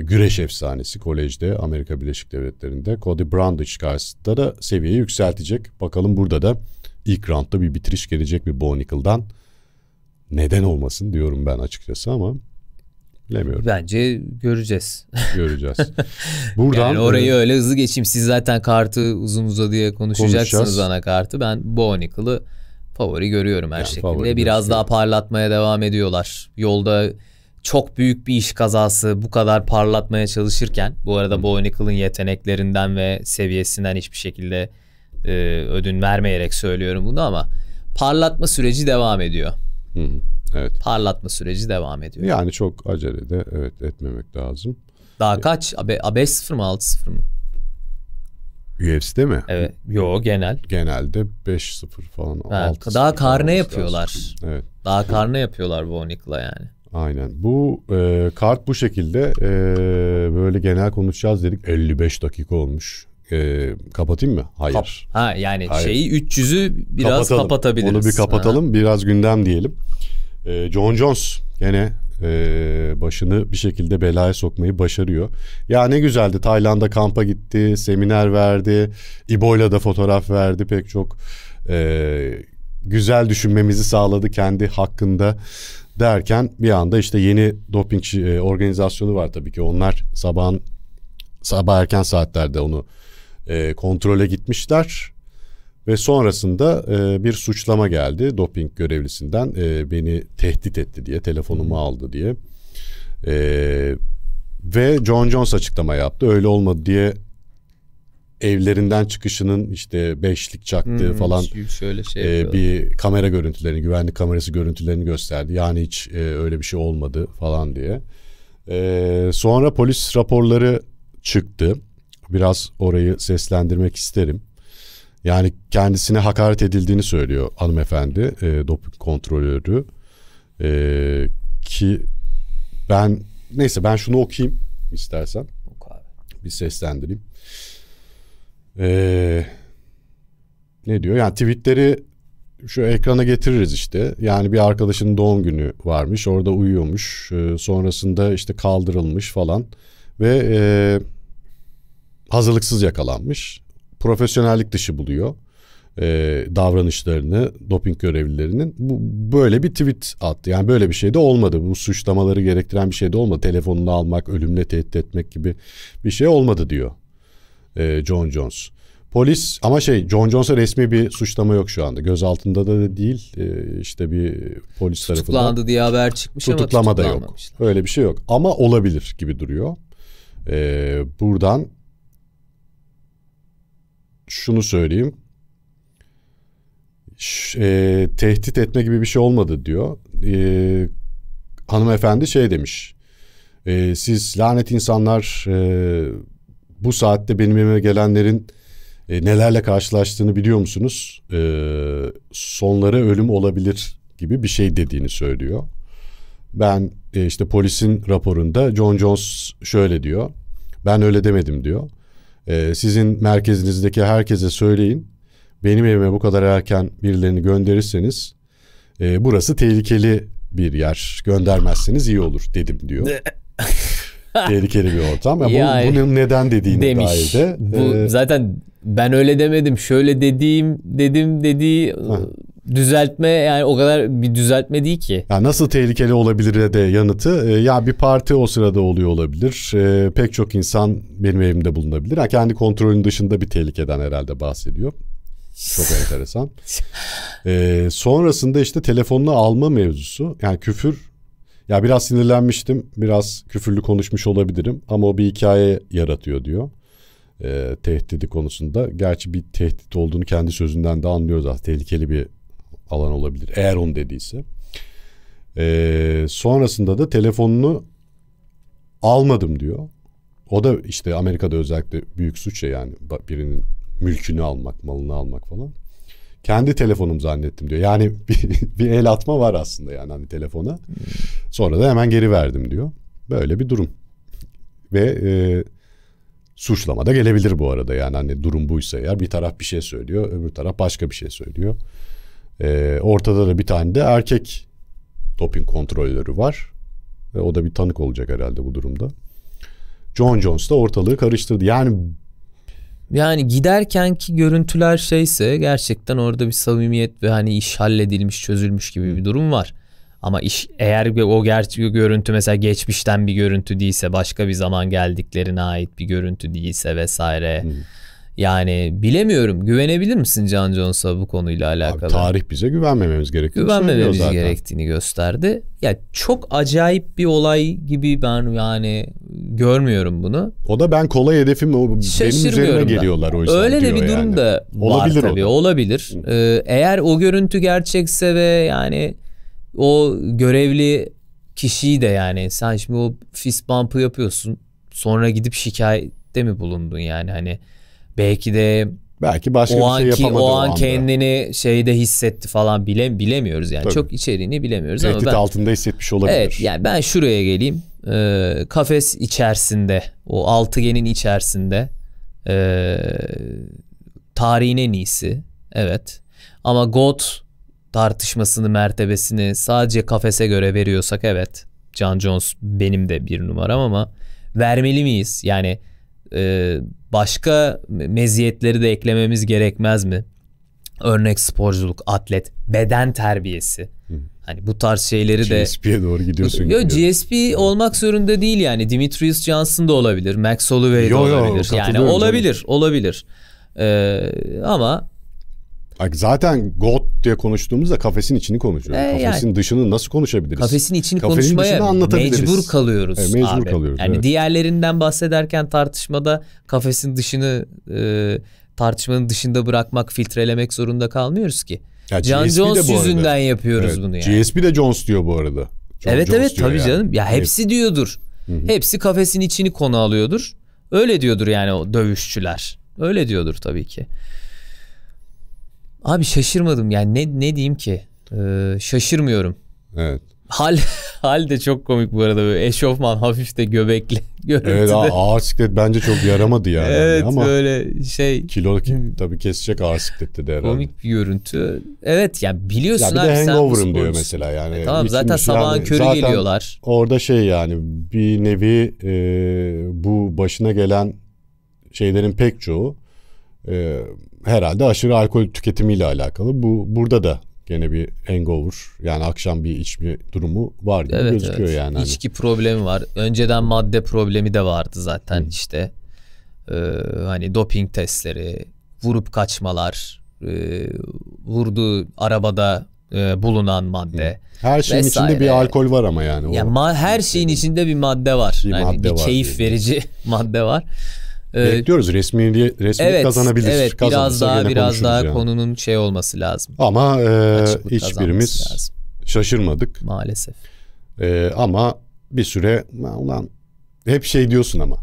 güreş efsanesi kolejde Amerika Birleşik Devletleri'nde. Cody Brandage karşısında da seviyeyi yükseltecek. Bakalım burada da ilk roundda bir bitiriş gelecek mi Bonicle'dan. Neden olmasın diyorum ben açıkçası ama bilemiyorum. Bence göreceğiz. Göreceğiz. *laughs* Buradan yani orayı e, öyle hızlı geçeyim. Siz zaten kartı uzun uzadıya konuşacaksınız ana kartı. Ben Bonicle'ı favori görüyorum her Yani şekilde. Biraz daha parlatmaya devam ediyorlar. Yolda çok büyük bir iş kazası bu kadar parlatmaya çalışırken bu arada Bonicle'ın yeteneklerinden ve seviyesinden hiçbir şekilde e, ödün vermeyerek söylüyorum bunu ama parlatma süreci devam ediyor. Hı hı, evet. Parlatma süreci devam ediyor. Yani çok acele de evet etmemek lazım. Daha kaç? A, A 5-0 mı 6-0 mı? UFC'de mi? Evet. Yo genel. Genelde 5-0 falan. Ha, 6-0 daha karne yapıyorlar. lazım. Evet. Daha karne yapıyorlar bu Onik'la yani. Aynen. Bu e, kart bu şekilde e, böyle genel konuşacağız dedik. 55 dakika olmuş. E, kapatayım mı? Hayır. Kap- ha yani Hayır. şeyi 300'ü biraz Kapatalım. kapatabiliriz. Onu bir kapatalım. Biraz gündem diyelim. E, John Jones gene e, başını bir şekilde belaya sokmayı başarıyor. Ya ne güzeldi. Tayland'a kampa gitti. Seminer verdi. İbo'yla da fotoğraf verdi. Pek çok e, güzel düşünmemizi sağladı kendi hakkında derken bir anda işte yeni doping e, organizasyonu var tabii ki. Onlar sabahın sabah erken saatlerde onu e, kontrole gitmişler. Ve sonrasında e, bir suçlama geldi doping görevlisinden e, beni tehdit etti diye telefonumu aldı diye. E, ve John Jones açıklama yaptı öyle olmadı diye evlerinden çıkışının işte beşlik çaktığı Hmm, falan şöyle şey e, bir kamera görüntülerini güvenlik kamerası görüntülerini gösterdi. Yani hiç e, öyle bir şey olmadı falan diye. E, sonra polis raporları çıktı. Biraz orayı seslendirmek isterim. Yani kendisine hakaret edildiğini söylüyor hanımefendi e, doping kontrolörü. E, ki ben neyse ben şunu okuyayım istersen bir seslendireyim. Ee, ne diyor? Yani tweetleri şu ekrana getiririz işte. Yani bir arkadaşının doğum günü varmış. Orada uyuyormuş. Ee, sonrasında işte kaldırılmış falan. Ve e, hazırlıksız yakalanmış. Profesyonellik dışı buluyor. e, davranışlarını doping görevlilerinin bu böyle bir tweet attı. Yani böyle bir şey de olmadı. Bu suçlamaları gerektiren bir şey de olmadı. Telefonunu almak, ölümle tehdit etmek gibi bir şey olmadı diyor e, John Jones. Polis ama şey John Jones'a resmi bir suçlama yok şu anda. Gözaltında da değil e, işte bir polis tarafından Tutuklandı diye haber çıkmış ama tutuklama da yok. Öyle bir şey yok ama olabilir gibi duruyor. E, buradan şunu söyleyeyim. Ş- e, tehdit etme gibi bir şey olmadı diyor. E, hanımefendi şey demiş. E, siz lanet insanlar e, bu saatte benim evime gelenlerin e, nelerle karşılaştığını biliyor musunuz? E, sonları ölüm olabilir gibi bir şey dediğini söylüyor. Ben e, işte polisin raporunda John Jones şöyle diyor. Ben öyle demedim diyor. E, sizin merkezinizdeki herkese söyleyin. Benim evime bu kadar erken birilerini gönderirseniz e, burası tehlikeli bir yer. Göndermezseniz iyi olur dedim diyor. *laughs* tehlikeli bir ortam. Ya bu- Yani bunun neden dediğine Demiş. dair de Bu e, zaten ben öyle demedim. Şöyle dediğim dedim dediği düzeltme yani o kadar bir düzeltme değil ki. Ya nasıl tehlikeli olabilir de yanıtı e, ya bir parti o sırada oluyor olabilir. E, pek çok insan benim evimde bulunabilir. Ha, kendi kontrolün dışında bir tehlikeden herhalde bahsediyor. Çok enteresan. Ee, *laughs* sonrasında işte telefonunu alma mevzusu. Yani küfür ya biraz sinirlenmiştim. Biraz küfürlü konuşmuş olabilirim. Ama o bir hikaye yaratıyor diyor. Ee, tehdidi konusunda. Gerçi bir tehdit olduğunu kendi sözünden de anlıyoruz aslında. Tehlikeli bir alan olabilir. Eğer onu dediyse. Ee, sonrasında da telefonunu almadım diyor. O da işte Amerika'da özellikle büyük suç ya yani birinin mülkünü almak, malını almak falan. Kendi telefonum zannettim diyor. Yani *laughs* bir, bir el atma var aslında yani hani telefona. Sonra da hemen geri verdim diyor. Böyle bir durum. Ve e, suçlama da gelebilir bu arada yani hani durum buysa eğer bir taraf bir şey söylüyor öbür taraf başka bir şey söylüyor. E, ortada da bir tane de erkek doping kontrolörü var. Ve o da bir tanık olacak herhalde bu durumda. John Jones da ortalığı karıştırdı. Yani Yani giderkenki görüntüler şeyse gerçekten orada bir samimiyet ve hani iş halledilmiş çözülmüş gibi bir durum var. Ama iş eğer o gerçek görüntü mesela geçmişten bir görüntü değilse başka bir zaman geldiklerine ait bir görüntü değilse vesaire. Yani bilemiyorum güvenebilir misin Can Jones'a bu konuyla abi, alakalı? tarih bize güvenmememiz gerektiğini Güvenmememiz gerektiğini gösterdi. Ya çok acayip bir olay gibi ben yani görmüyorum bunu. O da ben kolay hedefim o benim üzerime da. geliyorlar o yüzden Öyle de bir durum yani. da Olabilir var o tabii. da. Olabilir. Ee, eğer o görüntü gerçekse ve yani o görevli kişiyi de yani sen şimdi o fist bump'ı yapıyorsun. Sonra gidip şikayette mi bulundun yani hani belki de Belki başka o bir şey anki yapamadı o o an anda. kendini şeyde hissetti falan bile bilemiyoruz yani. Tabii. Çok içeriğini bilemiyoruz ama Tehdit ben altında hissetmiş olabilir. Evet yani ben şuraya geleyim. Ee, kafes içerisinde o altıgenin içerisinde ee, tarihin en iyisi. Evet. Ama GOAT tartışmasını mertebesini sadece kafese göre veriyorsak evet. John Jones benim de bir numaram ama vermeli miyiz? Yani ee, başka meziyetleri de eklememiz gerekmez mi? Örnek sporculuk, atlet, beden terbiyesi. Hani bu tarz şeyleri de GSP'ye doğru gidiyorsun. Yo gibi. GSP olmak zorunda değil yani. Dimitrius Johnson da olabilir. Max Holloway de Yo, yo, olabilir. Yani olabilir, olabilir. Ee, ama zaten God diye konuştuğumuzda kafesin içini konuşuyoruz. E, kafesin dışını nasıl konuşabiliriz? kafesin içini Kafesin konuşmaya mecbur kalıyoruz Evet, mecbur abi. kalıyoruz, Yani evet. diğerlerinden bahsederken tartışmada kafesin dışını e, tartışmanın dışında bırakmak, filtrelemek zorunda kalmıyoruz ki. Ya John GSP Jones bu arada. yüzünden yapıyoruz Evet, bunu yani. GSP de Jones diyor bu arada. John evet Jones evet tabii yani. canım. Ya hepsi diyordur. Hepsi kafesin içini konu alıyordur. Öyle diyordur yani o dövüşçüler. Öyle diyordur tabii ki. Abi şaşırmadım yani ne ne diyeyim ki? Ee, şaşırmıyorum. Evet. Hal *laughs* hal de çok komik bu arada böyle eşofman hafif de göbekli *laughs* görüntüde. Evet ağır siklet bence çok yaramadı yani. Evet Ama böyle şey kilo ki- tabii kesecek ağır siklette de herhalde. komik bir görüntü. Evet yani biliyorsun Ya bir abi de bu hangover'ım diyor mesela yani. E tamam zaten sabahın yani körü zaten geliyorlar. Orada şey yani bir nevi e, bu başına gelen şeylerin pek çoğu e, herhalde aşırı alkol tüketimiyle alakalı. Bu burada da gene bir hangover yani akşam bir içme durumu var gibi Evet, gözüküyor evet. yani. Hani. İçki problemi var. Önceden madde problemi de vardı zaten işte. Ee, hani doping testleri, vurup kaçmalar, e, vurduğu arabada e, bulunan madde. Her şeyin içinde vesaire. bir alkol var ama yani. O- Ya ma- her şeyin içinde bir madde var. Bir yani madde bir var keyif diyelim. verici *laughs* madde var. Ee, Bekliyoruz resmi resmi evet, kazanabilir. evet biraz Kazanırsa daha gene biraz daha yani. konunun şey olması lazım. Ama e, hiçbirimiz lazım, şaşırmadık. maalesef. E, ama bir süre "Lan ulan hep şey diyorsun ama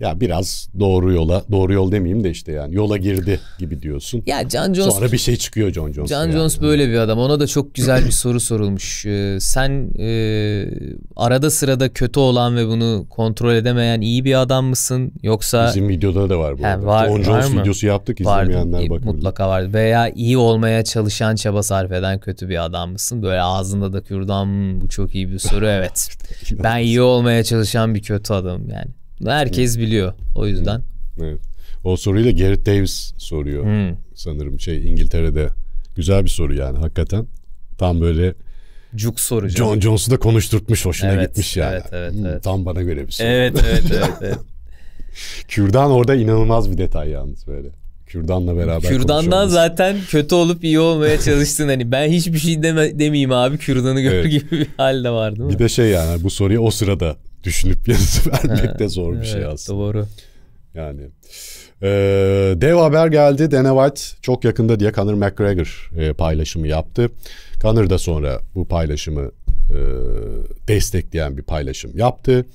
ya biraz doğru yola doğru yol demeyeyim de işte yani yola girdi gibi diyorsun. Ya John Jones Sonra bir şey çıkıyor John Jones. John Jones böyle bir adam. Ona da çok güzel bir soru sorulmuş. Ee, sen e, arada sırada kötü olan ve bunu kontrol edemeyen iyi bir adam mısın? Yoksa Bizim videoda da var bu arada. var- John var Jones mı? videosu yaptık izlemeyenler bakabilir. mutlaka vardı. Veya iyi olmaya çalışan, çaba sarf eden kötü bir adam mısın? Böyle ağzında da kürdan bu çok iyi bir soru. Evet. *laughs* ben iyi olmaya çalışan bir kötü adamım yani. Herkes biliyor. O yüzden. Evet. O soruyu da Garrett Davis soruyor. Hmm. Sanırım şey İngiltere'de. Güzel bir soru yani hakikaten. Tam böyle Cuk soru. John Jones'u da konuşturtmuş hoşuna Evet, gitmiş yani. evet, evet, evet. Tam bana göre bir soru. Evet evet evet. evet. *laughs* Kürdan orada inanılmaz bir detay yalnız böyle. Kürdan'la beraber Kürdandan zaten kötü olup iyi olmaya çalıştın hani ben hiçbir şey deme, demeyeyim abi kürdanı gör Evet. gibi bir hal de var değil mi? Bir de şey yani bu soruyu o sırada düşünüp yanıt *laughs* vermek de zor bir şey Evet, aslında. Doğru. Yani Ee, dev haber geldi. Dana White çok yakında diye Conor McGregor e, paylaşımı yaptı. Conor da sonra bu paylaşımı e, destekleyen bir paylaşım yaptı.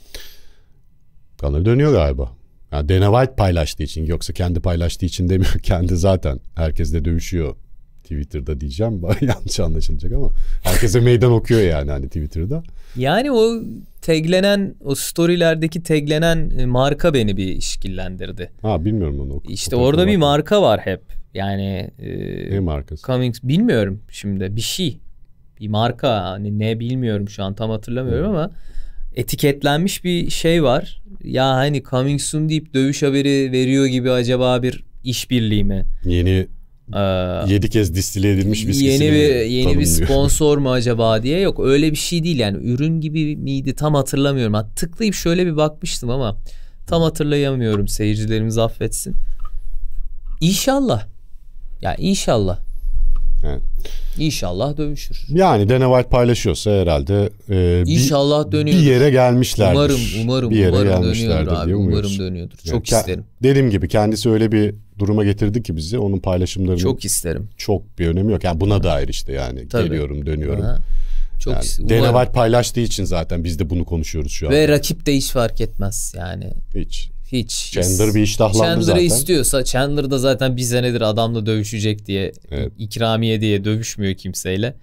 Conor dönüyor galiba. Yani Dana White paylaştığı için yoksa kendi paylaştığı için demiyor. *laughs* Kendi zaten herkesle dövüşüyor. Twitter'da diyeceğim. *laughs* Yanlış anlaşılacak ama herkese meydan okuyor yani hani Twitter'da. Yani o taglenen o storylerdeki taglenen e, marka beni bir işkillendirdi. Ha bilmiyorum onu. İşte Fotoğrafa orada bir marka var hep. Yani e, Ne markası? Cummings bilmiyorum şimdi bir şey. Bir marka hani ne bilmiyorum şu an tam hatırlamıyorum ama etiketlenmiş bir şey var. Ya hani coming soon deyip dövüş haberi veriyor gibi acaba bir işbirliği mi? Yeni Ee, Yedi kez distile edilmiş viskisini yeni bir yeni bir sponsor mu acaba diye yok öyle bir şey değil yani ürün gibi miydi tam hatırlamıyorum. Ha, tıklayıp şöyle bir bakmıştım ama tam hatırlayamıyorum seyircilerimiz affetsin. İnşallah. Ya inşallah. Evet. İnşallah dövüşür. Yani Dana White paylaşıyorsa herhalde e, bir, İnşallah dönüyordur. bir yere gelmişlerdir. Umarım umarım bir yere umarım dönüyordur abi. Umarım dönüyordur. Yani Çok ke- isterim. Dediğim gibi kendisi öyle bir duruma getirdi ki bizi onun paylaşımlarının çok, Çok isterim. bir önemi yok. Yani buna dair işte yani Tabii. geliyorum dönüyorum. Aha. Çok Yani is- Dana umarım. White paylaştığı için zaten biz de bunu konuşuyoruz şu an. Ve rakip de hiç fark etmez yani. Hiç. Hiç. Chandler bir iştahlandı Chandler'ı zaten. istiyorsa Chandler da zaten bir senedir adamla dövüşecek diye Evet. ikramiye diye dövüşmüyor kimseyle.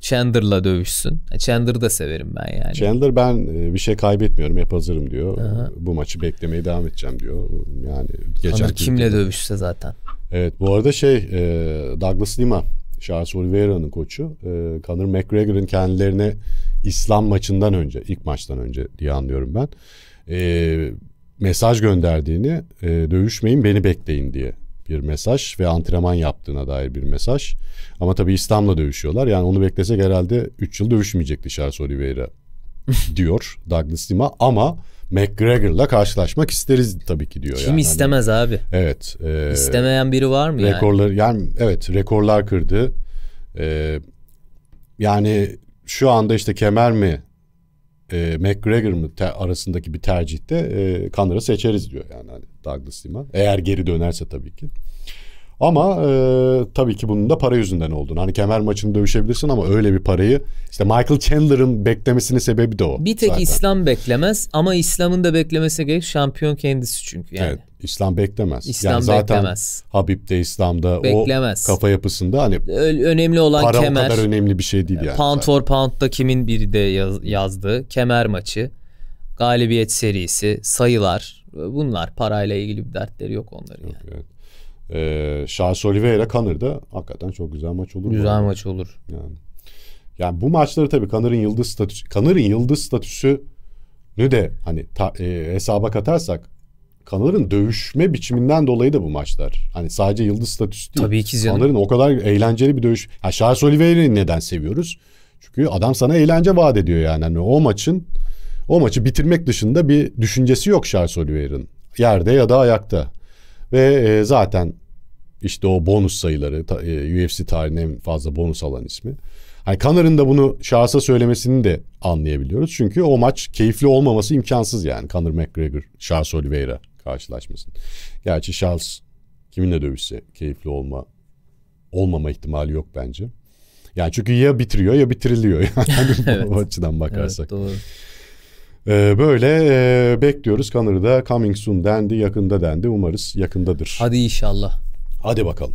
Chandler'la dövüşsün. E, Chandler'ı da severim ben yani. Chandler ben e, bir şey kaybetmiyorum hep hazırım diyor. Aha. Bu maçı beklemeye devam edeceğim diyor. Yani geçen Chandler kimle dövüşse zaten. Evet bu arada şey e, Douglas Lima Charles Oliveira'nın koçu Conor McGregor'ın kendilerine İslam maçından önce ilk maçtan önce diye anlıyorum ben e, mesaj gönderdiğini e, dövüşmeyin beni bekleyin diye bir mesaj ve antrenman yaptığına dair bir mesaj. Ama tabii İslam'la dövüşüyorlar. Yani onu beklesek herhalde 3 yıl dövüşmeyecekti Charles Oliveira *laughs* diyor Douglas Lima ama McGregor'la karşılaşmak isteriz tabii ki diyor. Kim yani. Hani- istemez abi? Evet. e, İstemeyen biri var mı yani? rekorları yani evet rekorlar kırdı. Ee, yani şu anda işte kemer mi e, McGregor mı te- arasındaki bir tercihte e, Connor'ı seçeriz diyor yani hani Douglas Lima. Eğer geri dönerse tabii ki. Ama e, tabii ki bunun da para yüzünden olduğunu. Hani kemer maçını dövüşebilirsin ama öyle bir parayı işte Michael Chandler'ın beklemesinin sebebi de o. Bir tek zaten. İslam beklemez ama İslam'ın da beklemesi gerek şampiyon kendisi çünkü yani. Evet, İslam beklemez. İslam yani zaten beklemez. Habib'de İslam'da Beklemez. o kafa yapısında hani Ö- önemli olan para kemer. o kadar önemli bir şey değil yani. Pound for Pound'da kimin biri de yaz- yazdı. Kemer maçı, galibiyet serisi, sayılar. Bunlar parayla ilgili bir dertleri yok onların yani. Evet. Ee, Charles Oliveira Connor'da hakikaten çok güzel maç olur. Güzel maç olur. Yani. yani bu maçları tabii Connor'ın yıldız statüsü Connor'ın yıldız statüsü ne de hani ta- e, hesaba katarsak Connor'ın dövüşme biçiminden dolayı da bu maçlar. Hani sadece yıldız statüsü değil. Tabii ki canım. Connor'ın o kadar eğlenceli bir dövüş. Ha Charles Oliveira'yı neden seviyoruz? Çünkü adam sana eğlence vaat ediyor yani. Hani o maçın o maçı bitirmek dışında bir düşüncesi yok Charles Oliveira'nın. Yerde ya da ayakta. Ve e, zaten işte o bonus sayıları e, UFC tarihinin en fazla bonus alan ismi. Hani Connor'ın da bunu şahsa söylemesini de anlayabiliyoruz. Çünkü o maç keyifli olmaması imkansız yani. Conor McGregor, Charles Oliveira karşılaşmasın. Gerçi Charles kiminle dövüşse keyifli olma olmama ihtimali yok bence. Yani çünkü ya bitiriyor ya bitiriliyor *laughs* yani Evet. bu açıdan bakarsak. Evet, doğru. Ee, böyle e, bekliyoruz. Connor'ı da coming soon dendi, yakında dendi. Umarız yakındadır. Hadi, Hadi inşallah. bakalım.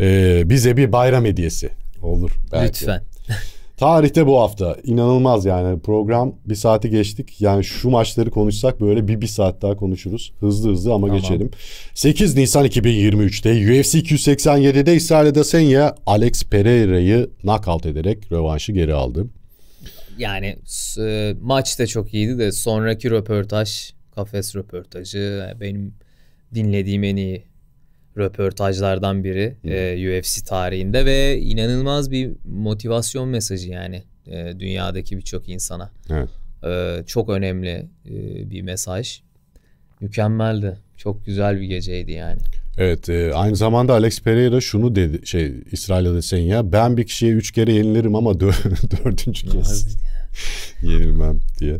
Ee, bize bir bayram hediyesi olur belki. Lütfen. *laughs* Tarihte bu hafta inanılmaz yani program bir saati geçtik. Yani şu maçları konuşsak böyle bir bir saat daha konuşuruz. Hızlı hızlı ama Tamam. geçelim. 8 Nisan 2023'te UFC 287'de İsrail Adesanya Alex Pereira'yı knockout ederek rövanşı geri aldı. Yani e, maç da çok iyiydi de sonraki röportaj, kafes röportajı e, benim dinlediğim en iyi röportajlardan biri e, UFC tarihinde ve inanılmaz bir motivasyon mesajı yani e, dünyadaki birçok insana. Evet. E, çok önemli e, bir mesaj. Mükemmeldi. Çok güzel bir geceydi yani. Evet e, aynı zamanda Alex Pereira şunu dedi şey İsrail Adesanya ben bir kişiye üç kere yenilirim ama dö- *laughs* dördüncü kez *laughs* yenilmem diye.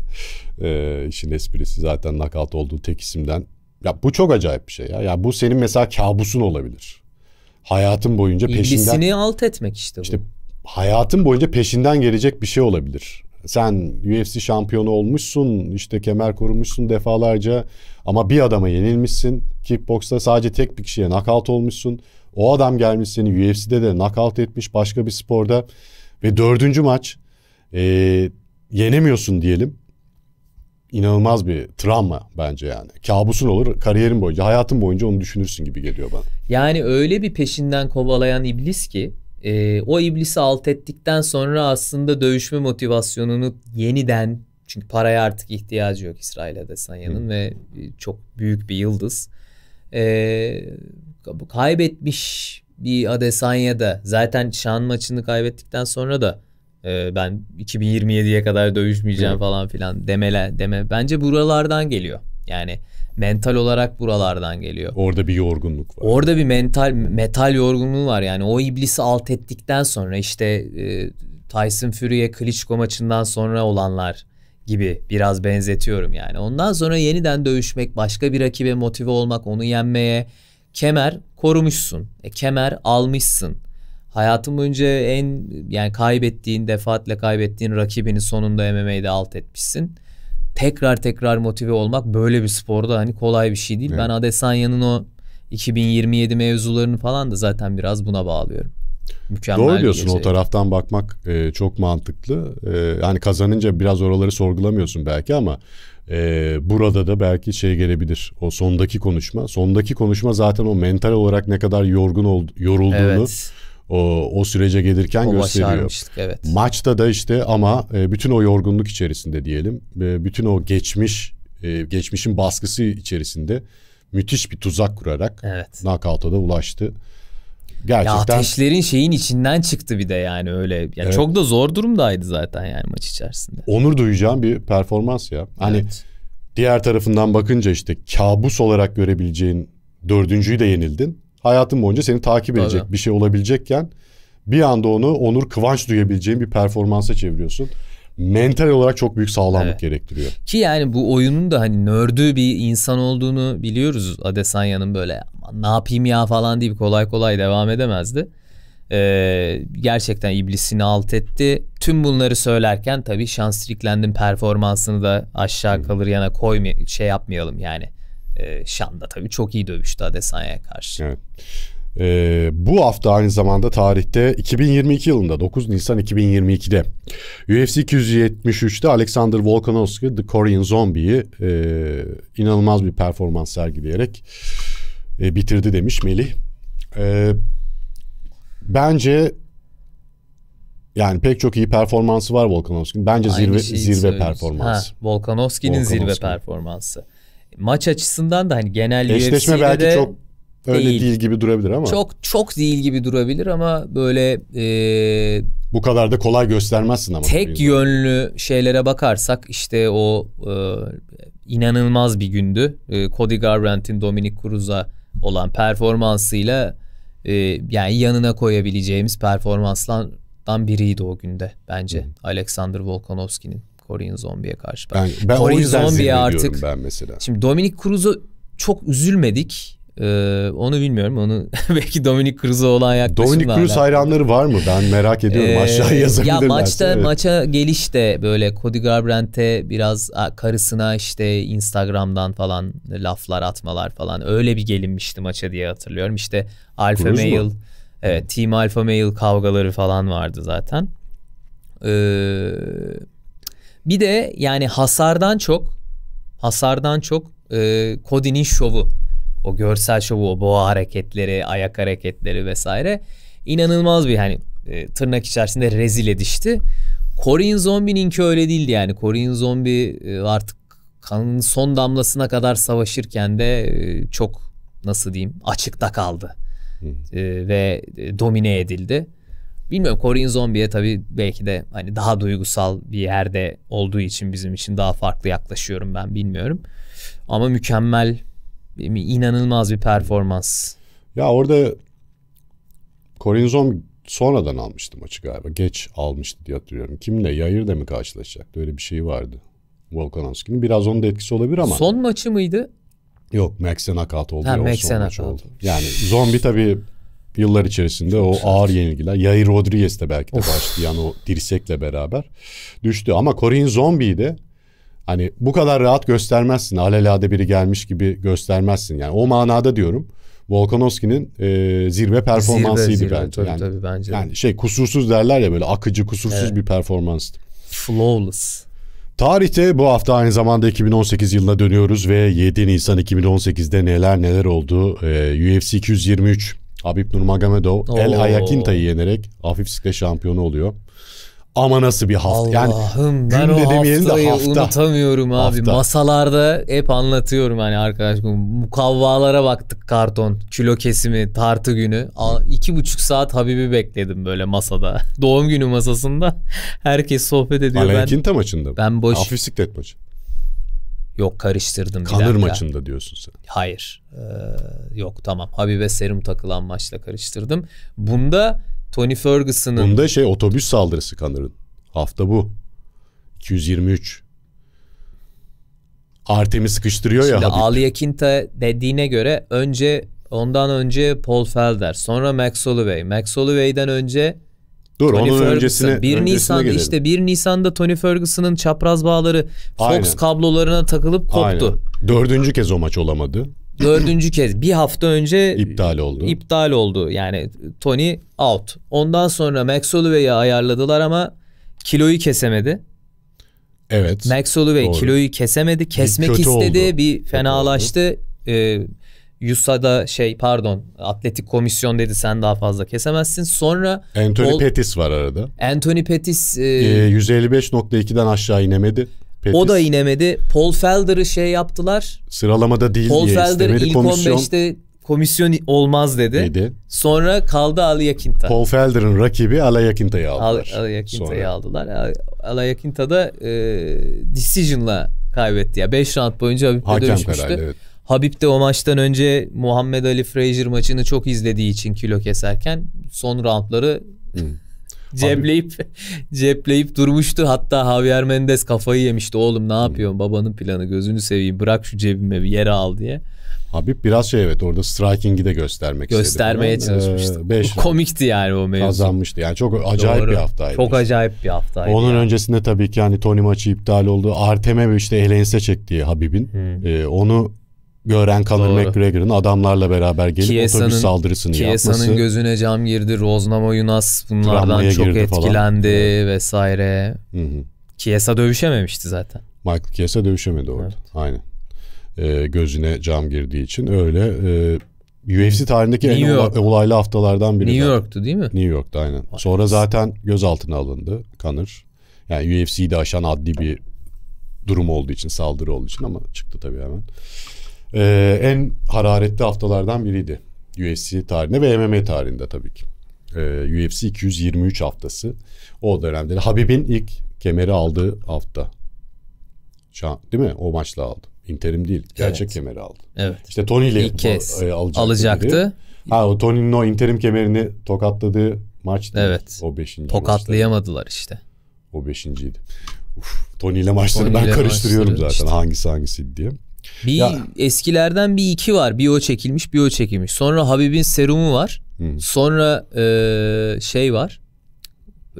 E, işin esprisi zaten knockout olduğu tek isimden. Ya bu çok acayip bir şey ya. Ya bu senin mesela kabusun olabilir. Hayatın boyunca peşinden İblisini alt etmek işte bu. işte hayatın boyunca peşinden gelecek bir şey olabilir. Sen UFC şampiyonu olmuşsun, işte kemer korumuşsun defalarca ama bir adama yenilmişsin. Kickbox'ta sadece tek bir kişiye knockout olmuşsun. O adam gelmiş seni UFC'de de knockout etmiş başka bir sporda ve dördüncü maç e, yenemiyorsun diyelim. İnanılmaz bir travma bence yani. Kabusun olur kariyerin boyunca, hayatın boyunca onu düşünürsün gibi geliyor bana. Yani öyle bir peşinden kovalayan iblis ki e, o iblisi alt ettikten sonra aslında dövüşme motivasyonunu yeniden çünkü paraya artık ihtiyacı yok İsrail Adesanya'nın ve e, çok büyük bir yıldız. E, kaybetmiş bir Adesanya'da zaten şan maçını kaybettikten sonra da e, ben 2027'ye kadar dövüşmeyeceğim Evet. falan filan demele deme. Bence buralardan geliyor. Yani mental olarak buralardan geliyor. Orada bir yorgunluk var. Orada bir mental metal yorgunluğu var yani o iblisi alt ettikten sonra işte e, Tyson Fury'e Klitschko maçından sonra olanlar gibi biraz benzetiyorum yani. Ondan sonra yeniden dövüşmek, başka bir rakibe motive olmak, onu yenmeye kemer korumuşsun. E, kemer almışsın. Hayatın boyunca en yani kaybettiğin, defaatle kaybettiğin rakibini sonunda MMA'de alt etmişsin. Tekrar tekrar motive olmak böyle bir sporda hani kolay bir şey değil. Evet. Ben Adesanya'nın o 2027 mevzularını falan da zaten biraz buna bağlıyorum. Mükemmel Doğru diyorsun o taraftan bakmak e, çok mantıklı. E, yani kazanınca biraz oraları sorgulamıyorsun belki ama e, burada da belki şey gelebilir. O sondaki konuşma. Sondaki konuşma zaten o mental olarak ne kadar yorgun ol, yorulduğunu Evet. O, o sürece gelirken O gösteriyor. evet. Maçta da işte ama e, bütün o yorgunluk içerisinde diyelim, e, bütün o geçmiş e, geçmişin baskısı içerisinde müthiş bir tuzak kurarak Evet. knockout'a da ulaştı. Ya Gerçekten ateşlerin şeyin içinden çıktı bir de yani öyle. Yani Evet. Çok da zor durumdaydı zaten yani maç içerisinde. onur duyacağım bir performans ya. Hani Evet. diğer tarafından bakınca işte kabus olarak görebileceğin dördüncüyü de yenildin. Hayatın boyunca seni takip edecek bir şey olabilecekken bir anda onu onur kıvanç duyabileceğin bir performansa çeviriyorsun. Mental olarak çok büyük sağlamlık Evet. gerektiriyor. Ki yani bu oyunun da hani nördü bir insan olduğunu biliyoruz Adesanya'nın böyle "Aman ne yapayım ya falan deyip kolay kolay devam edemezdi. Ee, gerçekten iblisini alt etti. Tüm bunları söylerken tabii Şans Strickland'in performansını da aşağı kalır yana koyma şey yapmayalım yani. Ee, Şan da tabii çok iyi dövüştü Adesanya'ya karşı. Evet. Ee, bu hafta aynı zamanda tarihte 2022 yılında 9 Nisan 2022'de UFC 273'te Alexander Volkanovski The Korean Zombie'yi e, inanılmaz bir performans sergileyerek e, bitirdi demiş Melih. E, bence yani pek çok iyi performansı var Volkanovski'nin. Bence Aynı zirve zirve performansı. Ha, Volkanovski'nin zirve Volkanovski. performansı. Maç açısından da hani genel Eşleşme UFC'de belki de çok öyle değil. değil. gibi durabilir ama çok çok değil gibi durabilir ama böyle e, bu kadar da kolay göstermezsin ama. tek yönlü şeylere bakarsak işte o e, inanılmaz bir gündü. E, Cody Garbrandt'in Dominic Cruz'a olan performansıyla e, yani yanına koyabileceğimiz performanslardan biriydi o günde bence. Alexander Volkanovski'nin Korean Zombie'ye karşı. Ben, ben o Korean yüzden Zombie zirve artık- ben mesela. Şimdi Dominic Cruz'a çok üzülmedik. Ee, onu bilmiyorum. Onu *laughs* belki Dominic Cruz'a olan yaklaşımla Dominic Cruz alakalı. hayranları var mı? Ben merak ediyorum. Ee, Aşağıya yazabilirler. Ya maçta Evet. maça gelişte böyle Cody Garbrandt'e biraz karısına işte Instagram'dan falan laflar atmalar falan öyle bir gelinmişti maça diye hatırlıyorum. İşte Alpha Cruz mu? Male evet Team Alpha Male kavgaları falan vardı zaten. Ee, bir de yani hasardan çok hasardan çok e, Cody'nin şovu o görsel şovu o boğa hareketleri ayak hareketleri vesaire inanılmaz bir hani e, tırnak içerisinde rezil edişti. Korean Zombie'ninki öyle değildi yani. Korean Zombie e, artık kanın son damlasına kadar savaşırken de e, çok nasıl diyeyim açıkta kaldı. E, ve e, domine edildi. Bilmiyorum Korean Zombie'ye tabii belki de hani daha duygusal bir yerde olduğu için bizim için daha farklı yaklaşıyorum ben bilmiyorum. Ama mükemmel inanılmaz bir performans. Ya orada Corinzon sonradan almıştı maçı galiba. Geç almıştı diye hatırlıyorum. Kimle? Yair de mi karşılaşacaktı? Öyle bir şey vardı. Volkanovski'nin. Biraz onun da etkisi olabilir ama. Son maçı mıydı? Yok Max'e knockout oldu. Ha, Max'e knockout. oldu. Yani zombi tabii yıllar içerisinde o ağır yenilgiler. Yair Rodriguez de belki de başlayan o dirsekle beraber düştü. Ama Corinne Zombie'yi de hani bu kadar rahat göstermezsin. Alelade biri gelmiş gibi göstermezsin. Yani o manada diyorum. Volkanovski'nin e, zirve performansıydı zirve, bence. tabii, yani, tabii, bence yani şey kusursuz derler ya böyle akıcı kusursuz bir performanstı. Flawless. Tarihte bu hafta aynı zamanda 2018 yılına dönüyoruz ve 7 Nisan 2018'de neler neler oldu. Ee, UFC 223 Habib Nurmagomedov El Oo. Hayakinta'yı yenerek hafif sikle şampiyonu oluyor. Ama nasıl bir hafta. Yani Allah'ım ben günde o haftayı hafta. unutamıyorum abi. Hafta. Masalarda hep anlatıyorum hani arkadaş mukavvalara baktık karton kilo kesimi tartı günü. A- iki buçuk saat Habib'i bekledim böyle masada. *laughs* Doğum günü masasında herkes sohbet ediyor. Ben, Alayakinta maçında mı? ben boş Hafif siklet maçı. Yok karıştırdım Kanır maçında diyorsun sen. Hayır. Ee, yok tamam. Habib'e serum takılan maçla karıştırdım. Bunda Tony Ferguson'ın Bunda şey otobüs saldırısı Kanır'ın. Hafta bu. 223. Artem'i sıkıştırıyor ya Şimdi Habib. Alia Quinta dediğine göre önce ondan önce Paul Felder, sonra Max Holloway. Max Holloway'den önce Dur Tony onun Ferguson. öncesine 1 öncesine gelelim. işte 1 Nisan'da Tony Ferguson'ın çapraz bağları Fox Aynen. kablolarına takılıp koptu. Aynen. Dördüncü kez o maç olamadı. Dördüncü kez bir hafta önce İptal oldu. iptal oldu. Yani Tony out. Ondan sonra Max Holloway'i ayarladılar ama kiloyu kesemedi. Evet. Max Holloway Doğru. kiloyu kesemedi. Kesmek kötü istedi. oldu. Bir fenalaştı. Ee, USA'da şey pardon atletik komisyon dedi sen daha fazla kesemezsin. Sonra Anthony Paul- Pettis var arada. Anthony Pettis e, Ee, 155.2'den aşağı inemedi. Pettis. o da inemedi. Paul Felder'ı şey yaptılar. Sıralamada değil Paul diye Felder istemedi ilk komisyon 15'te komisyon olmaz dedi. dedi. Sonra kaldı Ali Yakinta. Paul Felder'ın rakibi Alayakinta'yı Al, aldılar. Ali Yakinta'yı Sonra. aldılar. Al- Ali Yakinta da e, decision'la kaybetti. Ya 5 round boyunca Habib'le Hakem dövüşmüştü. kararı evet. Habib de o maçtan önce Muhammed Ali Frazier maçını çok izlediği için kilo keserken son roundları *laughs* cepleyip cepleyip durmuştu. Hatta Javier Mendes kafayı yemişti. Oğlum ne yapıyorsun? Babanın planı gözünü seveyim. Bırak şu cebime bir yere al diye. Habib biraz şey evet orada striking'i de göstermek Göstermeye istedi. falan. çalışmıştı. Ee, beş komikti yani o mevzu. kazanmıştı. Yani çok acayip Doğru. bir haftaydı. Çok acayip bir haftaydı. Onun yani. öncesinde tabii ki hani Tony maçı iptal oldu. Artem'e işte elense çektiği Habib'in. Ee, onu gören Conor. McGregor'ın adamlarla beraber gelip Kiesa'nın- otobüs saldırısını Kiesa'nın yapması. gözüne cam girdi. Roznamo Yunus bunlardan çok girdi falan. etkilendi vesaire. Hı hı. Kiesa dövüşememişti zaten. Michael Chiesa dövüşemedi orada. Evet. Aynen. Ee, gözüne cam girdiği için öyle. Ee, UFC tarihindeki New en York. olaylı haftalardan biri. New. York'tu değil mi? New York'ta aynen. Sonra zaten gözaltına alındı Conor. Yani UFC'yi de aşan adli bir durum olduğu için, saldırı olduğu için ama çıktı tabii hemen. Ee, en hararetli haftalardan biriydi. UFC tarihinde ve MMA tarihinde tabii ki. Ee, UFC 223 haftası. O dönemde de Habib'in ilk kemeri aldığı hafta. Şu an, değil mi? O maçla aldı. İnterim değil. Gerçek Evet. kemeri aldı. Evet. İşte Tony ile İlk kez e, alacaktı. alacaktı. Ha o Tony'nin o interim kemerini tokatladığı maçtı. Evet. O beşinci Tokatlayamadılar işte. maçta. O beşinciydi. Uf, Tony ile maçları Tony ben ile karıştırıyorum maçları zaten işte. hangisi hangisi diye. Bir Ya- eskilerden bir iki var. Bir o çekilmiş, bir o çekilmiş. Sonra Habib'in serumu var. Hı. Sonra eee, şey var.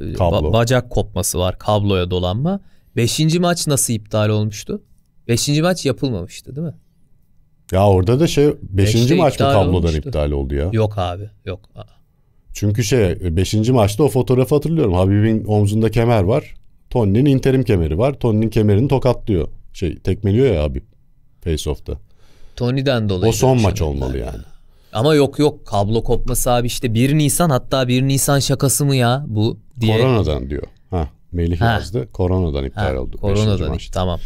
Eee, Kablo. ba- bacak kopması var. Kabloya dolanma. Beşinci maç nasıl iptal olmuştu? Beşinci maç yapılmamıştı değil mi? Ya orada da şey beşinci Beşte maç mı kablodan olmuştu. iptal oldu ya? Yok abi. Yok. Aa. Çünkü şey beşinci maçta o fotoğrafı hatırlıyorum. Habib'in omzunda kemer var. Tony'nin interim kemeri var. Tony'nin kemerini tokatlıyor. Şey tekmeliyor ya Habib. Face off'ta. Tony'den dolayı. O son maç olmalı yani. Ama yok yok kablo kopması abi işte 1 Nisan hatta 1 Nisan şakası mı ya bu diye. Koronadan diyor. Ha Melih Ha. yazdı. Koronadan iptal Ha, oldu. koronadan maçta. tamam.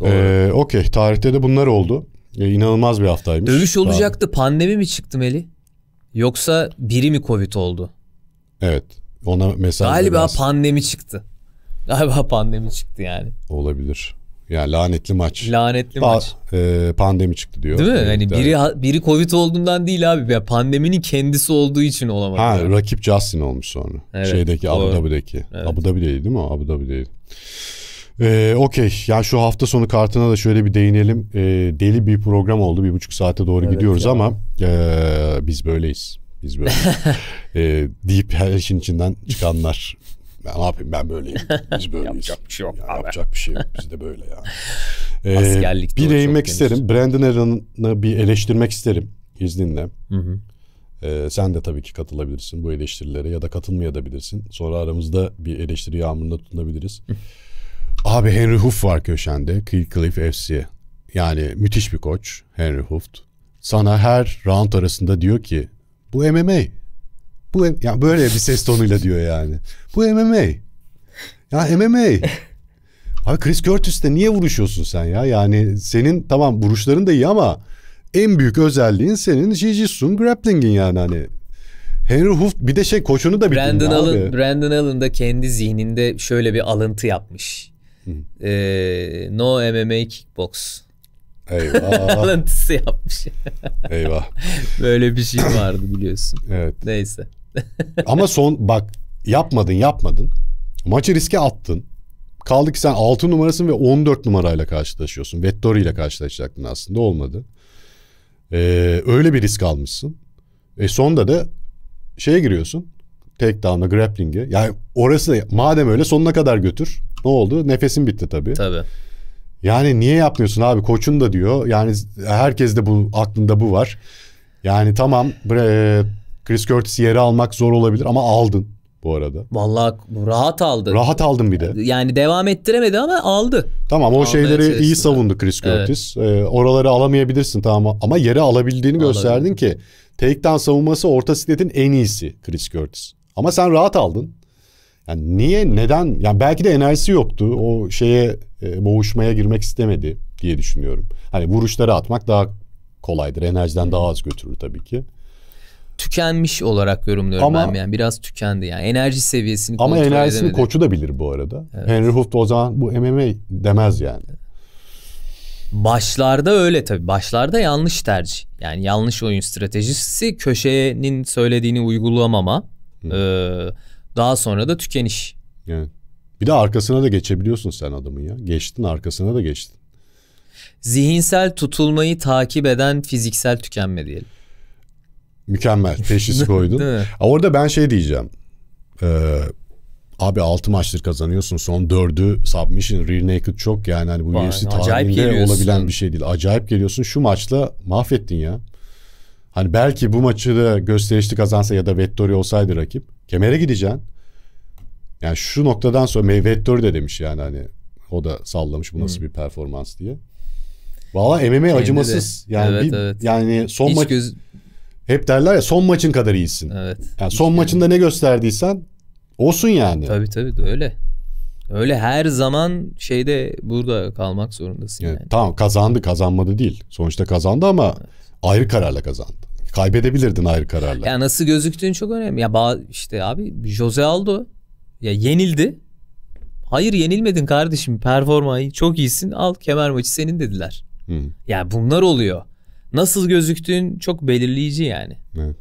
Doğru. Ee, Okey. Tarihte de bunlar oldu. Ee, inanılmaz bir haftaymış. Dövüş Daha- olacaktı pandemi mi çıktı Meli? Yoksa biri mi Covid oldu? Evet. Ona mesaj Galiba biraz pandemi çıktı. Galiba pandemi çıktı yani. olabilir. Yani lanetli maç. Lanetli Pa- maç. e, pandemi çıktı diyor. Değil mi? Evet, Hani evet. biri biri Covid olduğundan değil abi. Ya pandeminin kendisi olduğu için olamadı. Ha yani. rakip Justin olmuş sonra. Evet, Şeydeki Abu doğru. Dhabi'deki. Evet. Abu Dhabi'deydi değil mi? Abu Dhabi'deydi. Ee, Okey. Yani şu hafta sonu kartına da şöyle bir değinelim. Ee, deli bir program oldu. Bir buçuk saate doğru Evet gidiyoruz ya. ama ee, biz böyleyiz. Biz böyle ee, *laughs* deyip her işin içinden çıkanlar. Ben ne yapayım ben böyleyim. Biz *laughs* böyleyiz. Yapacak bir şey yok Ya abi. yapacak bir şey yok. Biz de böyle ya. *laughs* Ee, Askerlikte bir değinmek isterim. Brandon Aaron'ı bir eleştirmek isterim izninle. Hı hı. Ee, sen de tabii ki katılabilirsin bu eleştirilere ya da katılmayabilirsin. Sonra aramızda bir eleştiri yağmurunda tutunabiliriz. *laughs* Abi Henry Hoof var köşende. Cliff FC. Yani müthiş bir koç Henry Hoof. Sana her round arasında diyor ki bu MMA. Bu yani böyle bir ses tonuyla diyor yani. Bu MMA. Ya MMA. *laughs* Abi Chris Curtis'le niye vuruşuyorsun sen ya? Yani senin tamam vuruşların da iyi ama en büyük özelliğin senin Jiu-Jitsu'un grappling'in yani hani. Henry Hoof bir de şey koçunu da bitirdin Brandon abi. Allen, Brandon Allen da kendi zihninde şöyle bir alıntı yapmış. Ee, no MMA kickbox Eyvah. *laughs* alıntısı yapmış. eyvah. Böyle bir şey vardı biliyorsun. Evet. Neyse. Ama son bak yapmadın yapmadın. Maçı riske attın. Kaldı ki sen 6 numarasın ve 14 numarayla karşılaşıyorsun. Vettori ile karşılaşacaktın aslında olmadı. Ee, öyle bir risk almışsın. E sonda da şeye giriyorsun. Takedown'a, grappling'e. Yani orası da madem öyle sonuna kadar götür. Ne oldu? Nefesin bitti tabii. Tabii. Yani niye yapmıyorsun abi? Koçun da diyor. Yani herkes de bu aklında bu var. Yani tamam bre- Chris Curtis'i yere almak zor olabilir ama aldın bu arada. Vallahi rahat aldı. Rahat aldın bir de. Yani devam ettiremedi ama aldı. Tamam o Almaya şeyleri iyi savundu Chris Evet. Curtis. Ee, oraları alamayabilirsin tamam ama yere alabildiğini gösterdin ki takedown savunması orta sikletin en iyisi Chris Curtis. Ama sen rahat aldın. Yani niye neden yani belki de enerjisi yoktu. O şeye e, boğuşmaya girmek istemedi diye düşünüyorum. Hani vuruşları atmak daha kolaydır. Enerjiden daha az götürür tabii ki. Tükenmiş olarak yorumluyorum Ama- ben yani. Biraz tükendi yani. Enerji seviyesini Ama enerjisini edemedi. koçu da bilir bu arada. Henry Hooft o zaman bu MMA demez yani. Başlarda öyle tabii. Başlarda yanlış tercih. Yani yanlış oyun stratejisi köşenin söylediğini uygulamama. Ee, daha sonra da tükeniş. Yani. Bir de arkasına da geçebiliyorsun sen adamın ya. Geçtin arkasına da geçtin. Zihinsel tutulmayı takip eden fiziksel tükenme diyelim. Mükemmel. *laughs* Teşhis koydun. Orada ben şey diyeceğim. Ee, abi 6 maçtır kazanıyorsun. Son 4'ü submission, rear naked çok yani hani bu Vay, UFC tarihinde olabilen bir şey değil. Acayip geliyorsun. Şu maçla mahvettin ya. Hani belki bu maçı da gösterişli kazansa ya da Vettori olsaydı rakip. Kemere gideceksin. Yani şu noktadan sonra Vettori de demiş yani hani o da sallamış bu nasıl bir performans diye. Valla MMA Kendi acımasız. de. Yani Evet, bir- evet. yani son maç göz... hep derler ya son maçın kadar iyisin. Evet. Yani son maçında ne gösterdiysen olsun yani. Tabii tabii öyle. Öyle her zaman şeyde burada kalmak zorundasın Evet, yani. Tamam kazandı kazanmadı değil. Sonuçta kazandı ama ayrı kararla kazandı. Kaybedebilirdin ayrı kararla. Ya nasıl gözüktüğün çok önemli. Ya işte abi Jose Aldo ya yenildi. Hayır yenilmedin kardeşim. Performayı çok iyisin. Al kemer maçı senin dediler. Hı, Ya bunlar oluyor. Nasıl gözüktüğün çok belirleyici yani. evet.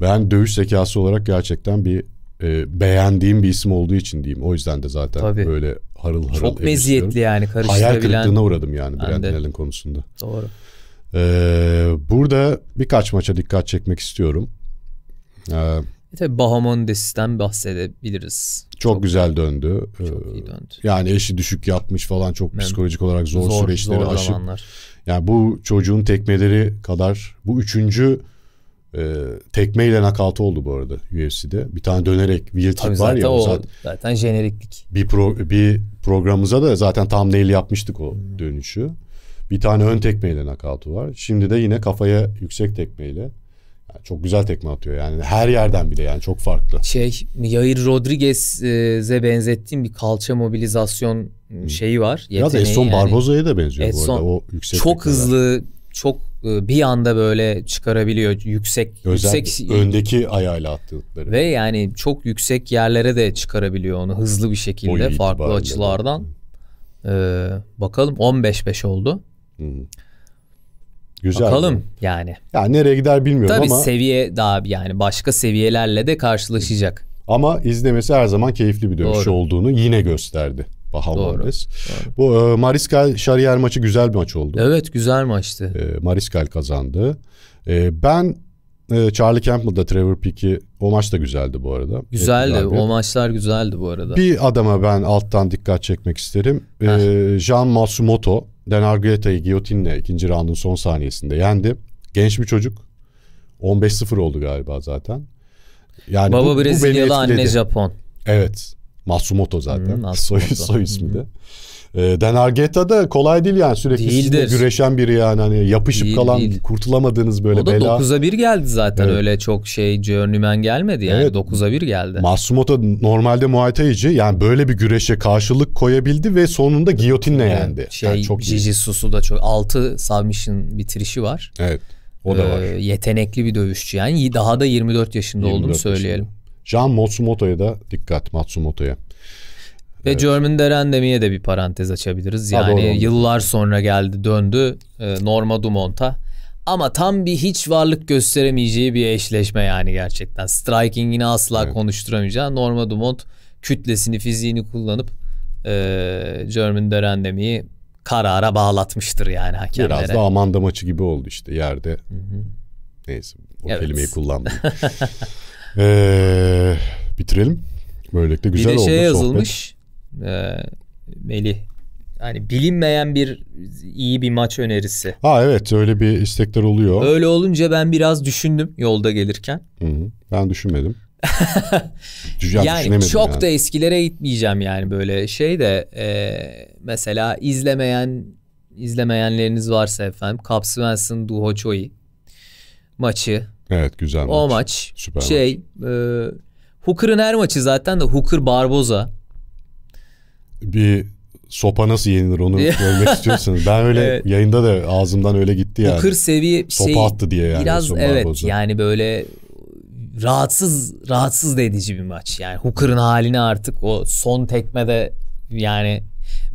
Ben dövüş zekası olarak gerçekten bir e, beğendiğim bir isim olduğu için diyeyim. O yüzden de zaten Tabii. böyle harıl harıl Çok meziyetli yani Hayal karıştırabilen. kırıklığına uğradım yani Brandon. Allen konusunda. Doğru. Ee, burada birkaç maça dikkat çekmek istiyorum. Ee, E tabii Bahamondes'ten bahsedebiliriz. çok, güzel döndü. Çok iyi döndü. Yani eşi düşük yatmış falan çok psikolojik olarak zor, süreçleri zor aşıp zamanlar. Yani bu çocuğun tekmeleri kadar bu üçüncü e, tekmeyle nakavt oldu bu arada UFC'de. Bir tane dönerek wheel kick var ya o zaten zaten jeneriklik. bir pro, bir programımıza da zaten tam nail yapmıştık o Hmm. dönüşü. Bir tane ön tekmeyle nakavtı var. Şimdi de yine kafaya yüksek tekmeyle. Yani çok güzel tekme atıyor yani her yerden bile yani çok farklı. Şey Yair Rodriguez'e benzettiğim bir kalça mobilizasyon şeyi var. Biraz Edson yani. Barboza'ya da benziyor bu Edson arada o yüksek Çok tekmeler. hızlı, çok e, bir anda böyle çıkarabiliyor yüksek Özel, yüksek öndeki ayağıyla attıkları. ve yani çok yüksek yerlere de çıkarabiliyor onu hızlı bir şekilde farklı açılardan. Ee, bakalım 15-5 oldu. Güzel. Bakalım yani. Yani nereye gider bilmiyorum Tabii ama seviye daha yani başka seviyelerle de karşılaşacak. ama izlemesi her zaman keyifli bir dövüşçü Doğru. olduğunu yine gösterdi. Baham Doğru, Mendes. Bu e, Mariskal Şariyer maçı güzel bir maç oldu. Evet güzel maçtı. E, Mariskal kazandı. E, ben e, Charlie Campbell'da Trevor Peake'i o maç da güzeldi bu arada. Güzeldi. O maçlar güzeldi bu arada. Bir adama ben alttan dikkat çekmek isterim. Ee, Jean Matsumoto, Den Argueta'yı giyotinle ikinci roundun son saniyesinde yendi. Genç bir çocuk. 15-0 oldu galiba zaten. Yani bu- bu Baba beni Brezilyalı anne. Japon. Evet. Matsumoto zaten. Hı, Matsumoto. *laughs* Soy, soy ismi de. Den Argueta da kolay değil yani sürekli Değildir. güreşen biri yani hani yapışıp Değil, kalan değil. kurtulamadığınız böyle o da bela. 9'a 1 geldi zaten Evet. öyle çok şey journeyman gelmedi yani Evet. 9'a 1 geldi. Matsumoto normalde Muay Thai'ci yani böyle bir güreşe karşılık koyabildi ve sonunda giyotinle yendi. Şey Yani çok. Jiji Susu da çok 6 submission bitirişi var. Evet. O da var. Ee, yetenekli bir dövüşçü yani daha da 24 yaşında 24 olduğunu yaşında. söyleyelim. Jean Matsumoto'ya da dikkat Matsumoto'ya. Ve German Derendemi'ye de bir parantez açabiliriz. Yani doğru, doğru. yıllar sonra geldi döndü e, Norma Dumont'a. Ama tam bir hiç varlık gösteremeyeceği bir eşleşme yani gerçekten. Striking'ini asla Evet. konuşturamayacağı Norma Dumont kütlesini fiziğini kullanıp e, German Derendemi'yi karara bağlatmıştır yani hakemlere. Biraz da Amanda maçı gibi oldu işte yerde. Neyse o Evet. kelimeyi kullandım. *laughs* ee, bitirelim. Böylelikle bir güzel de oldu şey sohbet. E, Melih yani bilinmeyen bir iyi bir maç önerisi. Ha evet öyle bir istekler oluyor. Öyle olunca ben biraz düşündüm yolda gelirken. Hı hı. Ben düşünmedim. *laughs* Düş- yani çok yani. da eskilere gitmeyeceğim yani böyle şey de e, mesela izlemeyen izlemeyenleriniz varsa efendim Cap Svensson Duho Choi maçı Evet güzel o maç. maç Süper şey e, Hooker'ın her maçı zaten de Hooker Barboza Bir sopa nasıl yenilir onu *laughs* görmek istiyorsanız. Ben öyle Evet. yayında da ağzımdan öyle gitti yani. Hooker seviye Sopa şey attı diye yani biraz evet Barboza. yani böyle rahatsız rahatsız da edici bir maç. Yani Hooker'ın halini artık o son tekmede yani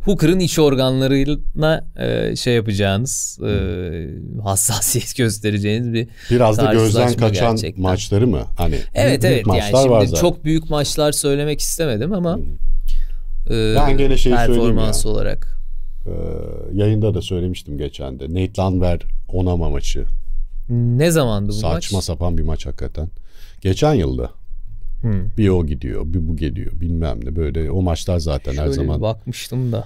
Hooker'ın iç organlarına e, şey yapacağınız e, hassasiyet *laughs* göstereceğiniz bir Biraz da gözden kaçan gerçekten. maçları mı? Hani Evet büyük, büyük evet yani maçlar şimdi var zaten. çok büyük maçlar söylemek istemedim ama e, Ben gene şeyi performans ya. olarak Ee, yayında da söylemiştim geçen de. Nate Landwehr Onama maçı. ne zamandı bu Saçma maç? sapan bir maç hakikaten. Geçen yılda. Hmm. Bir o gidiyor, bir bu geliyor bilmem ne böyle. O maçlar zaten her Şöyle bir zaman bakmıştım da.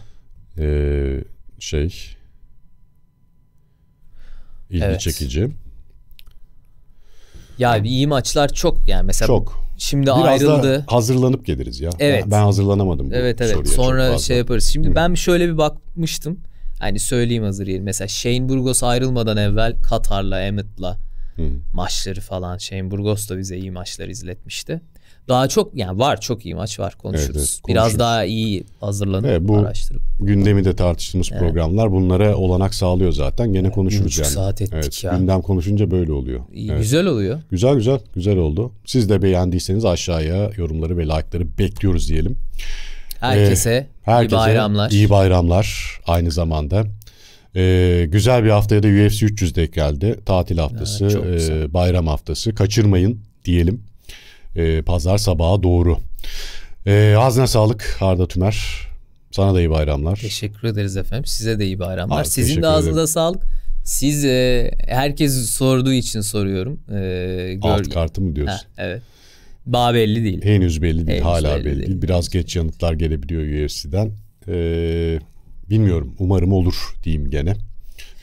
ee, şey ilgi Evet. çekici. Ya iyi maçlar çok yani mesela Çok. Şimdi Biraz ayrıldı. da hazırlanıp geliriz ya. Evet. Ben, hazırlanamadım bu Evet evet sonra şey yaparız. Şimdi ben şöyle bir bakmıştım. Hani söyleyeyim hazır yeri. Mesela Shane Burgos ayrılmadan evvel Katar'la Emmett'la Hı. maçları falan. Shane Burgos da bize iyi maçlar izletmişti. Daha çok yani var çok iyi maç var konuşuruz. Evet, evet, Biraz konuşuruz. daha iyi hazırlanıp Evet, bu- araştırıp. gündemi de tartıştığımız programlar bunlara olanak sağlıyor zaten. Gene konuşuruz buçuk yani. saat ettik evet, ya. Gündem konuşunca böyle oluyor. İyi, Evet. Güzel oluyor. Güzel güzel güzel oldu. Siz de beğendiyseniz aşağıya yorumları ve like'ları bekliyoruz diyelim. Herkese, Herkese iyi bayramlar. iyi bayramlar aynı zamanda. Ee, güzel bir haftaya da UFC 300 denk geldi. Tatil haftası, Evet, e, bayram haftası. Kaçırmayın diyelim. Ee, pazar sabaha doğru. Ee, ağzına sağlık Arda Tümer. Sana da iyi bayramlar. Teşekkür ederiz efendim. Size de iyi bayramlar. Abi, Sizin de ağzınıza ederim. sağlık. Siz e, herkes sorduğu için soruyorum. E, gör- Alt kartı mı diyorsun? Ha, evet. Daha belli değil. Henüz belli değil. Henüz hala belli belli, değil. değil. Biraz geç yanıtlar gelebiliyor UFC'den. Ee, bilmiyorum. Umarım olur diyeyim gene.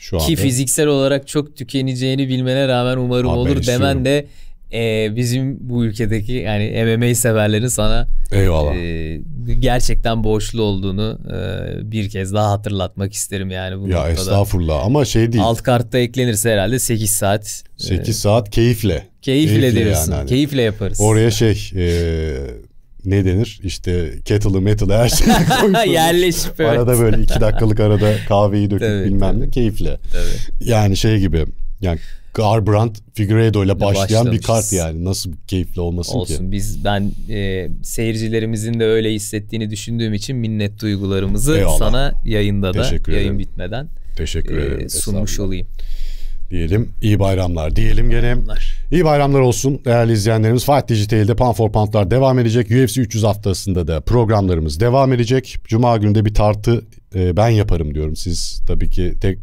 Şu anda. Ki fiziksel olarak çok tükeneceğini bilmene rağmen umarım Abi olur istiyorum. demen de e, bizim bu ülkedeki yani MMA severlerin sana Eyvallah. e, gerçekten borçlu olduğunu e, bir kez daha hatırlatmak isterim yani bu ya noktada. estağfurullah ama şey değil. Alt kartta eklenirse herhalde 8 saat. 8 saat keyifle. Keyifle, diyorsun. yani hani. Keyifle yaparız. Oraya şey e, ne denir? İşte kettle'ı metal'ı her şeyi *laughs* koyup Yerleşip evet. Arada böyle iki dakikalık arada kahveyi döküp *laughs* Tabii, bilmem ne keyifle. Tabii. Yani şey gibi Yani Garbrandt Figueiredo ile başlayan bir kart yani. Nasıl keyifli olmasın ki? Olsun biz ben e, seyircilerimizin de öyle hissettiğini düşündüğüm için minnet duygularımızı Eyvallah. sana yayında da Teşekkür yayın ederim. bitmeden Teşekkür e, ederim. sunmuş olayım. Diyelim iyi bayramlar diyelim gene. Bayramlar. İyi bayramlar olsun değerli izleyenlerimiz. Fight Digital'de Pan for Pound'lar devam edecek. UFC 300 haftasında da programlarımız devam edecek. Cuma günü de bir tartı e, ben yaparım diyorum. Siz tabii ki tek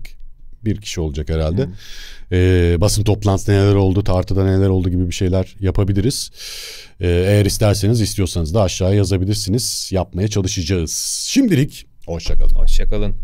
bir kişi olacak herhalde. Hı. Basın toplantısı neler oldu, tartıda neler oldu gibi bir şeyler yapabiliriz. Ee, eğer isterseniz, istiyorsanız da aşağıya yazabilirsiniz. Yapmaya çalışacağız. Şimdilik hoşçakalın. Hoşçakalın.